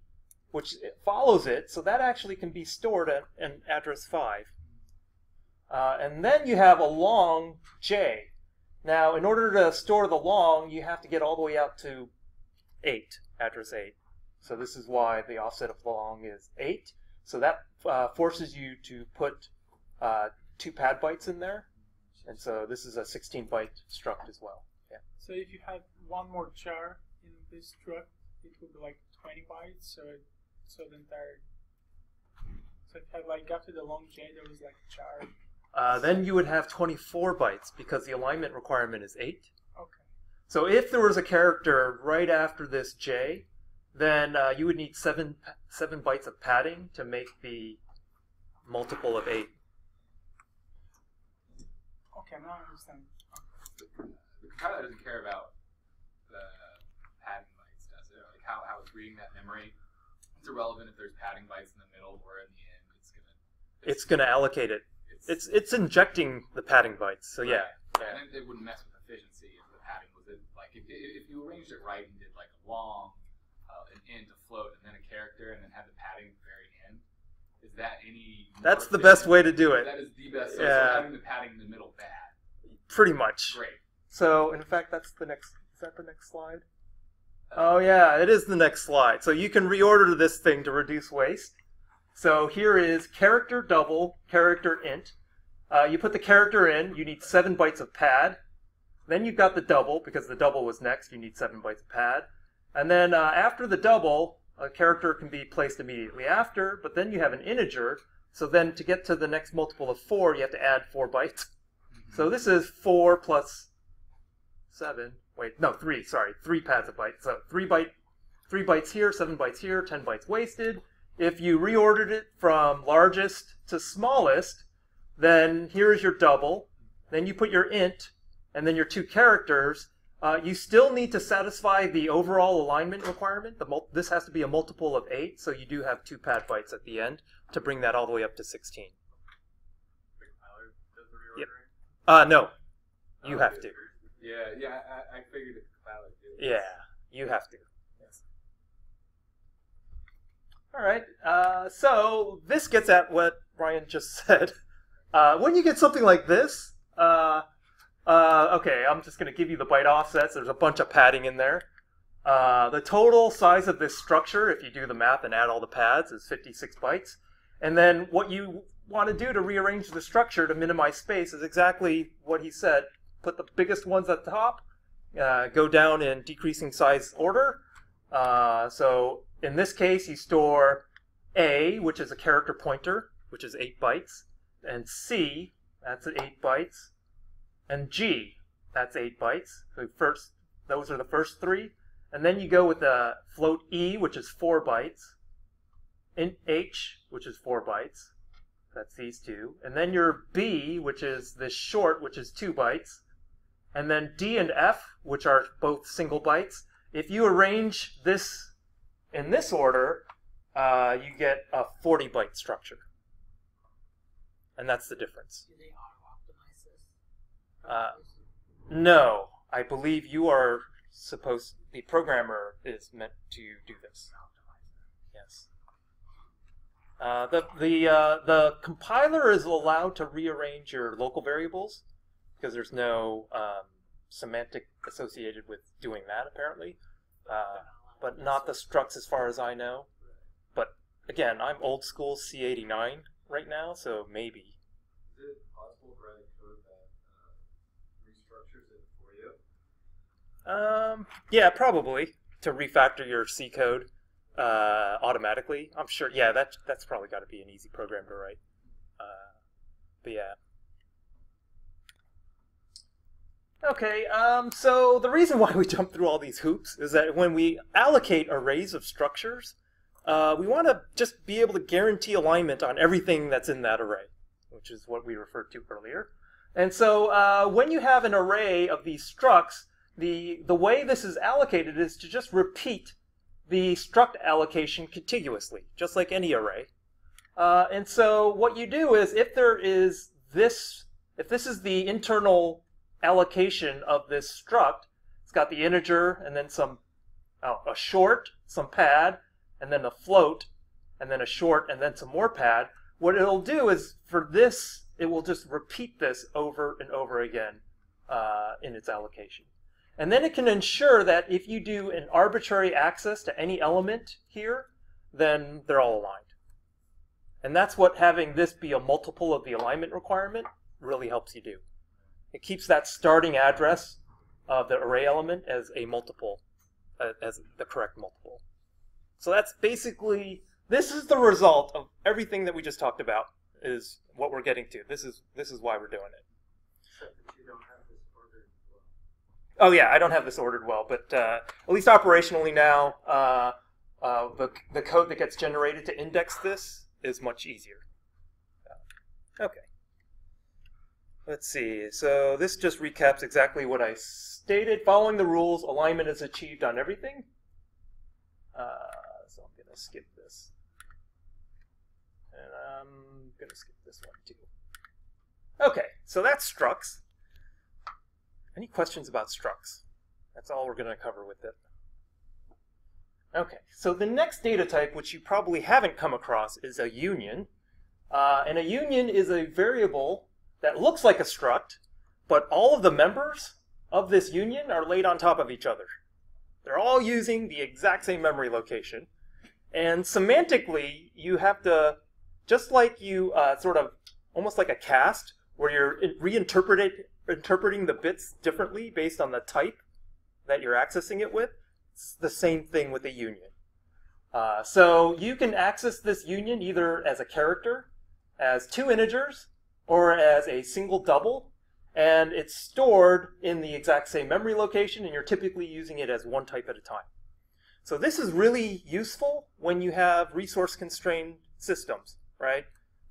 which follows it, so that actually can be stored at an address 5. Uh, and then you have a long j. Now, in order to store the long, you have to get all the way out to 8, address 8. So this is why the offset of long is 8. So that uh, forces you to put uh, two pad bytes in there. And so this is a 16 byte struct as well. Yeah. So if you had one more char in this struct, it would be like 20 bytes. So it, so the entire so it had like after the long J there was like a char. Uh, then you would have 24 bytes because the alignment requirement is 8. Okay. So if there was a character right after this J, then uh, you would need seven seven bytes of padding to make the multiple of eight. Okay, now I understand. The compiler doesn't care about the padding bytes, does it? Like how, how it's reading that memory. It's irrelevant if there's padding bytes in the middle or in the end. It's gonna. It's going to allocate it. It's it's injecting the padding bytes. So yeah, Right. And it, it wouldn't mess with efficiency if the padding was in, like if, if you arranged it right and did like a long, an end to float and then a character and then have the padding at the very end. Is that any? more that's the best way to do it. That is the best. So, Yeah. having the padding in the middle bad. Pretty much. Great. So in fact, that's the next. Is that the next slide? Oh yeah, it is the next slide. So you can reorder this thing to reduce waste. So here is character double, character int. Uh, you put the character in, you need seven bytes of pad. Then you've got the double, because the double was next, you need 7 bytes of pad. And then uh, after the double, a character can be placed immediately after, but then you have an integer, so then to get to the next multiple of 4, you have to add 4 bytes. So this is 4 plus 7. Wait, no, 3, sorry. 3 pads of bytes. So 3 byte, 3 bytes here, 7 bytes here, 10 bytes wasted. If you reordered it from largest to smallest, then here's your double. Then you put your int, and then your two characters. Uh, you still need to satisfy the overall alignment requirement. The mul- this has to be a multiple of 8, so you do have two pad bytes at the end to bring that all the way up to 16. Tyler does the reordering. Yep. Uh, no. You Oh, have to. Yeah, yeah, I, I figured the compiler did. Yeah, you have to. All right. Uh, so this gets at what Ryan just said. Uh, when you get something like this, uh, uh, okay, I'm just going to give you the byte offsets. There's a bunch of padding in there. Uh, the total size of this structure, if you do the math and add all the pads, is 56 bytes. And then what you want to do to rearrange the structure to minimize space is exactly what he said. Put the biggest ones at the top, uh, go down in decreasing size order. Uh, so in this case, you store A, which is a character pointer, which is 8 bytes, and C, that's at 8 bytes, and G, that's 8 bytes. So first, those are the first three. And then you go with the float E, which is 4 bytes, int H, which is 4 bytes. That's these two. And then your B, which is this short, which is 2 bytes. And then D and F, which are both single bytes. If you arrange this in this order, uh, you get a 40 byte structure. And that's the difference. Do they auto optimize this? Uh, No, I believe you are supposed. The programmer is meant to do this. Yes. Uh, the the uh, the compiler is allowed to rearrange your local variables because there's no um, semantic associated with doing that apparently, uh, but not the structs as far as I know. But again, I'm old school C89 right now, so maybe. Is it possible to write a code that uh, restructures it for you? Um, yeah, probably to refactor your C code uh, automatically. I'm sure. Yeah, that that's probably got to be an easy program to write. Uh, but yeah. Okay, um, so the reason why we jump through all these hoops is that when we allocate arrays of structures, uh, we want to just be able to guarantee alignment on everything that's in that array, which is what we referred to earlier. And so uh, when you have an array of these structs, the, the way this is allocated is to just repeat the struct allocation contiguously, just like any array. Uh, and so what you do is if there is this, if this is the internal allocation of this struct, it's got the integer and then some, oh, a short, some pad, and then a float, and then a short, and then some more pad. What it'll do is for this, it will just repeat this over and over again uh, in its allocation. And then it can ensure that if you do an arbitrary access to any element here, then they're all aligned. And that's what having this be a multiple of the alignment requirement really helps you do. It keeps that starting address of the array element as a multiple, uh, as the correct multiple. So that's basically, this is the result of everything that we just talked about is what we're getting to. This is, this is why we're doing it. Except that you don't have this ordered well. Oh yeah, I don't have this ordered well, but uh, at least operationally now, uh, uh, the the code that gets generated to index this is much easier. Okay. Let's see. So this just recaps exactly what I stated. Following the rules, alignment is achieved on everything. Uh, so I'm gonna skip this, and I'm gonna skip this one too. Okay, so that's structs. Any questions about structs? That's all we're going to cover with it. Okay, so the next data type, which you probably haven't come across, is a union. Uh, and a union is a variable that looks like a struct, but all of the members of this union are laid on top of each other. They're all using the exact same memory location. And semantically, you have to, just like you uh, sort of, almost like a cast, where you're reinterpreting, interpreting the bits differently based on the type that you're accessing it with, it's the same thing with a union. Uh, so you can access this union either as a character, as two integers, or as a single double, and it's stored in the exact same memory location, and you're typically using it as one type at a time. So this is really useful when you have resource-constrained systems, right?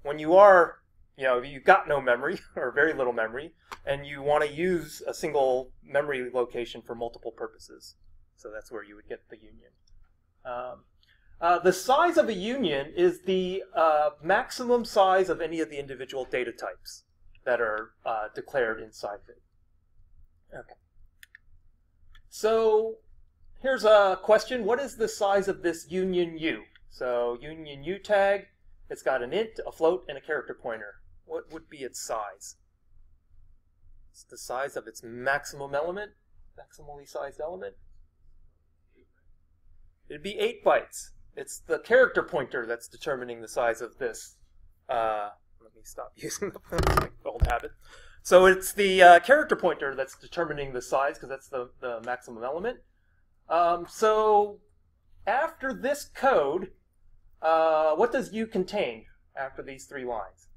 When you are, you know, if you've got no memory or very little memory, and you want to use a single memory location for multiple purposes. So that's where you would get the union. Um, uh, the size of a union is the uh, maximum size of any of the individual data types that are uh, declared inside it. Okay. So here's a question. What is the size of this union U? So union U tag, it's got an int, a float, and a character pointer. What would be its size? It's the size of its maximum element, maximally sized element. It'd be 8 bytes. It's the character pointer that's determining the size of this. Uh, let me stop using the old habit. So it's the uh, character pointer that's determining the size because that's the, the maximum element. Um, so after this code, uh, what does u contain after these three lines?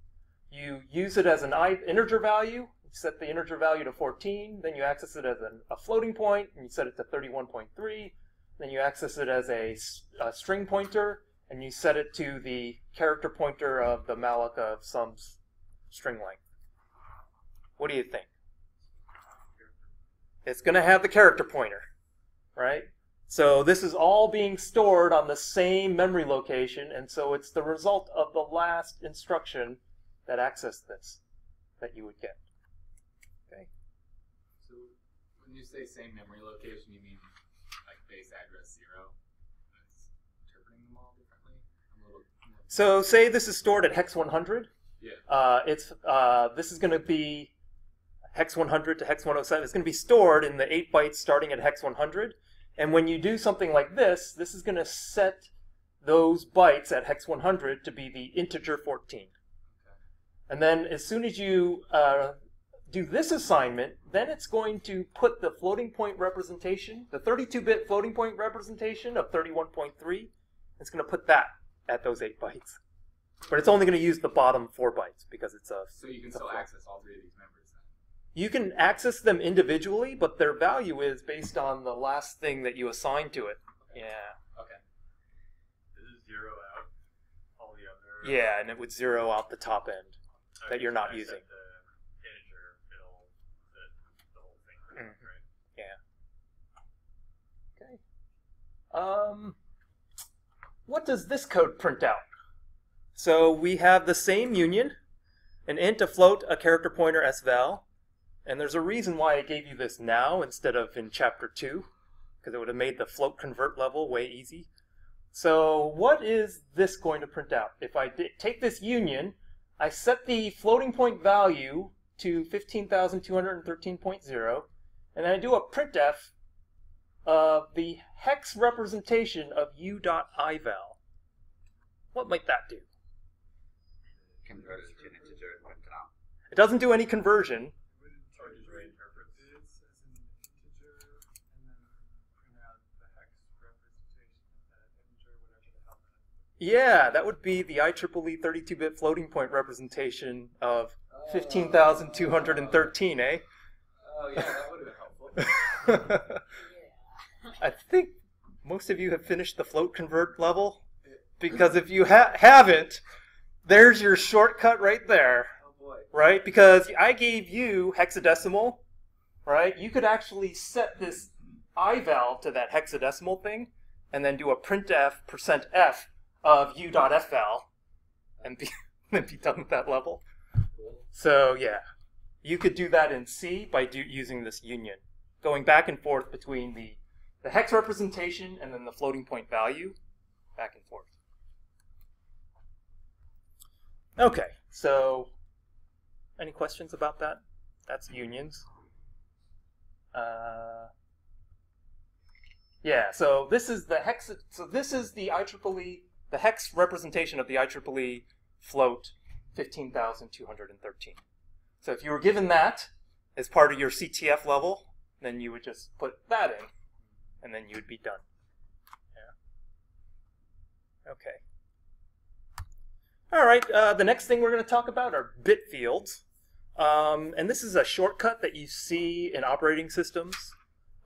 You use it as an integer value, you set the integer value to 14, then you access it as a floating point, and you set it to 31.3, then you access it as a, a, string pointer, and you set it to the character pointer of the malloc of some string length. What do you think? It's going to have the character pointer, right? So this is all being stored on the same memory location, and so it's the result of the last instruction that access this that you would get. Okay. So when you say same memory location, you mean like base address zero? That's interpreting them all differently. Little, so say this is stored at hex 100. Yeah. Uh, it's uh, this is going to be hex 100 to hex 107. It's going to be stored in the 8 bytes starting at hex 100. And when you do something like this, this is going to set those bytes at hex 100 to be the integer 14. And then as soon as you uh, do this assignment, then it's going to put the floating point representation, the 32-bit floating point representation of 31.3, it's going to put that at those 8 bytes. But it's only going to use the bottom 4 bytes because it's a... So you can still access all three of these members then? You can access them individually, but their value is based on the last thing that you assign to it. Okay. Yeah. Okay. Does it zero out all the other? Yeah, and it would zero out the top end. That you're not using. The integer the, the whole thing, Mm. right? Okay. Um, what does this code print out? So we have the same union, an int, a float, a character pointer, sval, and there's a reason why I gave you this now instead of in chapter 2, because it would have made the float convert level way easy. So what is this going to print out? If I take this union, I set the floating point value to 15,213.0, and then I do a printf of the hex representation of u.ival. What might that do? Convert it to an integer and print it out. It doesn't do any conversion. Charges reinterpret. Bits as an integer, and then print out the hex representation of that integer, whatever the hell that Yeah, that would be the IEEE 32-bit floating point representation of 15,213, eh? Oh yeah, that would have been helpful. I think most of you have finished the float convert level because if you ha- haven't, there's your shortcut right there, oh boy. right? Because I gave you hexadecimal, right? You could actually set this ival to that hexadecimal thing and then do a printf percent %f of u.fl and be, and be done with that level. So yeah, you could do that in C by do, using this union, going back and forth between the, the hex representation and then the floating point value, back and forth. Okay, so any questions about that? That's unions. Uh, yeah, so this is the hex. So this is the IEEE, the hex representation of the IEEE float 15,213. So if you were given that, as part of your CTF level, then you would just put that in, and then you would be done. Yeah. Okay. All right. Uh, the next thing we're going to talk about are bit fields, um, and this is a shortcut that you see in operating systems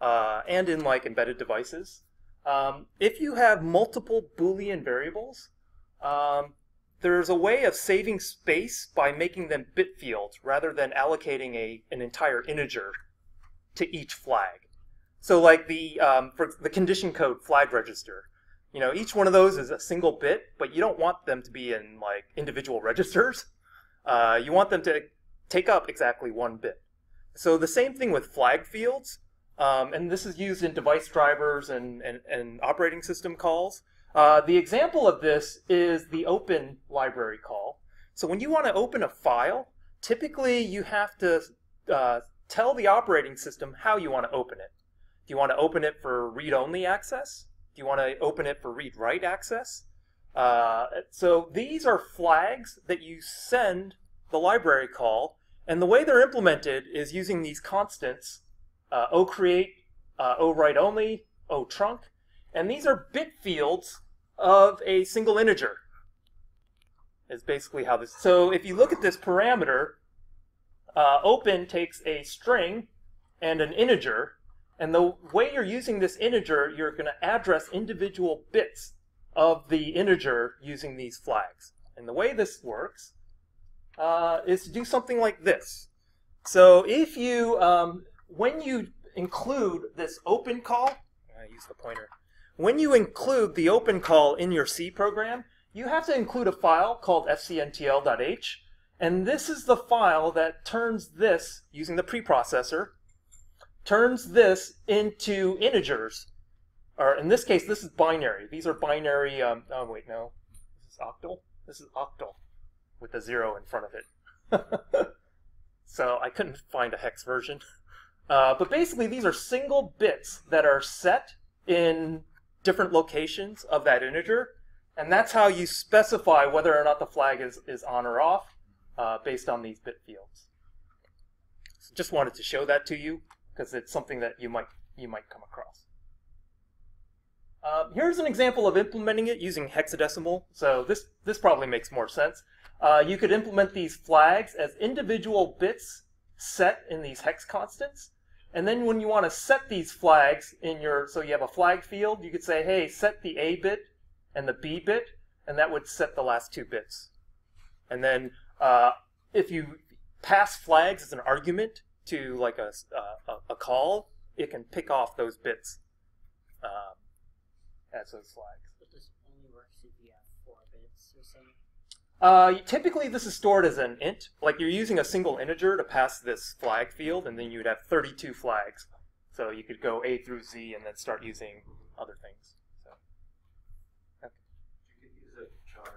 uh, and in like embedded devices. Um, if you have multiple Boolean variables, um, there's a way of saving space by making them bit fields rather than allocating a, an entire integer to each flag. So like the, um, for the condition code flag register, you know, each one of those is a single bit, but you don't want them to be in like individual registers. Uh, you want them to take up exactly one bit. So the same thing with flag fields, um, and this is used in device drivers and, and, and operating system calls. Uh, the example of this is the open library call. So when you want to open a file, typically you have to uh, tell the operating system how you want to open it. Do you want to open it for read-only access? Do you want to open it for read-write access? Uh, so these are flags that you send the library call, and the way they're implemented is using these constants, uh, ocreate, uh, owrite-only, otrunc, and these are bit fields of a single integer. Is basically how this. So if you look at this parameter, uh, open takes a string and an integer, and the way you're using this integer, you're going to address individual bits of the integer using these flags. And the way this works uh, is to do something like this. So if you, um, when you include this open call, I use the pointer. When you include the open call in your C program, you have to include a file called fcntl.h, and this is the file that turns this, using the preprocessor, turns this into integers. Or in this case, this is binary. These are binary, um, oh wait, no. This is octal? This is octal with a zero in front of it. so I couldn't find a hex version. Uh, but basically, these are single bits that are set in different locations of that integer, and that's how you specify whether or not the flag is, is on or off uh, based on these bit fields. So just wanted to show that to you because it's something that you might you might come across. Um, here's an example of implementing it using hexadecimal. So this this probably makes more sense. Uh, you could implement these flags as individual bits set in these hex constants. And then when you want to set these flags in your, so you have a flag field, you could say, hey, set the A bit and the B bit, and that would set the last two bits. And then uh, if you pass flags as an argument to like a, uh, a, call, it can pick off those bits um, as those flags. But this only works if you have four bits, you're saying? Uh, typically, this is stored as an int. Like you're using a single integer to pass this flag field, and then you'd have 32 flags. So you could go A through Z and then start using other things. So, okay. You could use a char.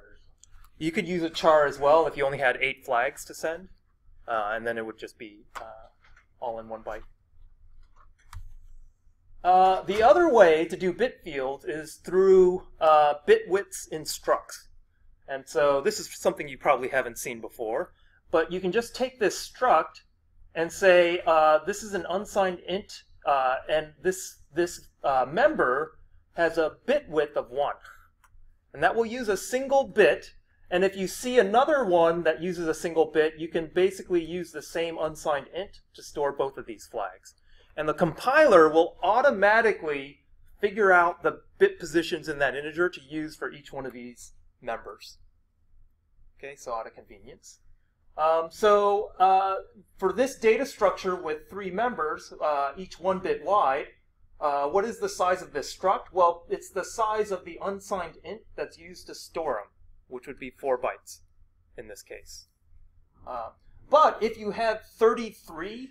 You could use a char as well if you only had eight flags to send, uh, and then it would just be uh, all in one byte. Uh, the other way to do bit fields is through uh, bit widths in structs. And so this is something you probably haven't seen before, but you can just take this struct and say uh, this is an unsigned int, uh, and this this uh, member has a bit width of one, and that will use a single bit. And if you see another one that uses a single bit, you can basically use the same unsigned int to store both of these flags. And the compiler will automatically figure out the bit positions in that integer to use for each one of these members. Okay, so out of convenience. Um, so uh, for this data structure with three members, uh, each one bit wide, uh, what is the size of this struct? Well, it's the size of the unsigned int that's used to store them, which would be four bytes in this case. Uh, but if you had 33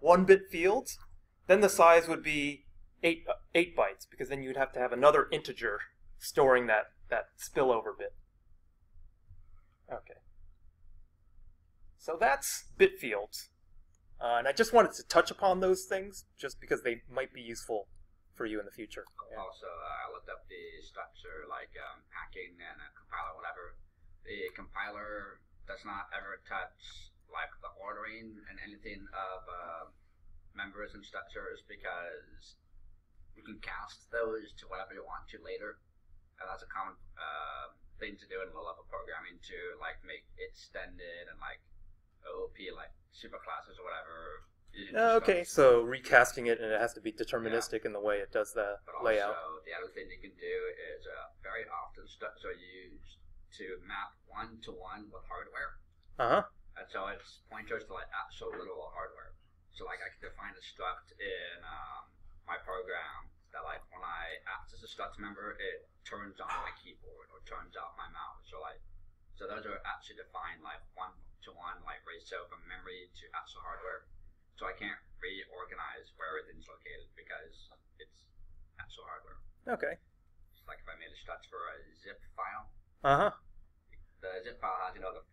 one-bit fields, then the size would be eight, eight bytes, because then you'd have to have another integer storing that, that spillover bit. Okay. So that's bit fields. Uh, and I just wanted to touch upon those things just because they might be useful for you in the future. Yeah. Also, uh, I looked up the structure like um, hacking and a compiler, whatever. The compiler does not ever touch like the ordering and anything of um, members and structures because you can cast those to whatever you want to later. And that's a common uh, thing to do in low level programming to like make extended and like OOP like super classes or whatever. Uh, okay, so recasting it and it has to be deterministic in the way it does the But layout. also, the other thing you can do is uh, very often structs are used to map one to one with hardware. Uh huh. And so it's pointers to like actual literal hardware. So like I can define a struct in um, my program that like when I access a struct member, it turns on my keyboard or turns off my mouse. So like, so those are actually defined like one to one like ratio from memory to actual hardware. So I can't reorganize where everything's located because it's actual hardware. Okay. It's like if I made a struct for a zip file, Uh huh. the zip file has you know the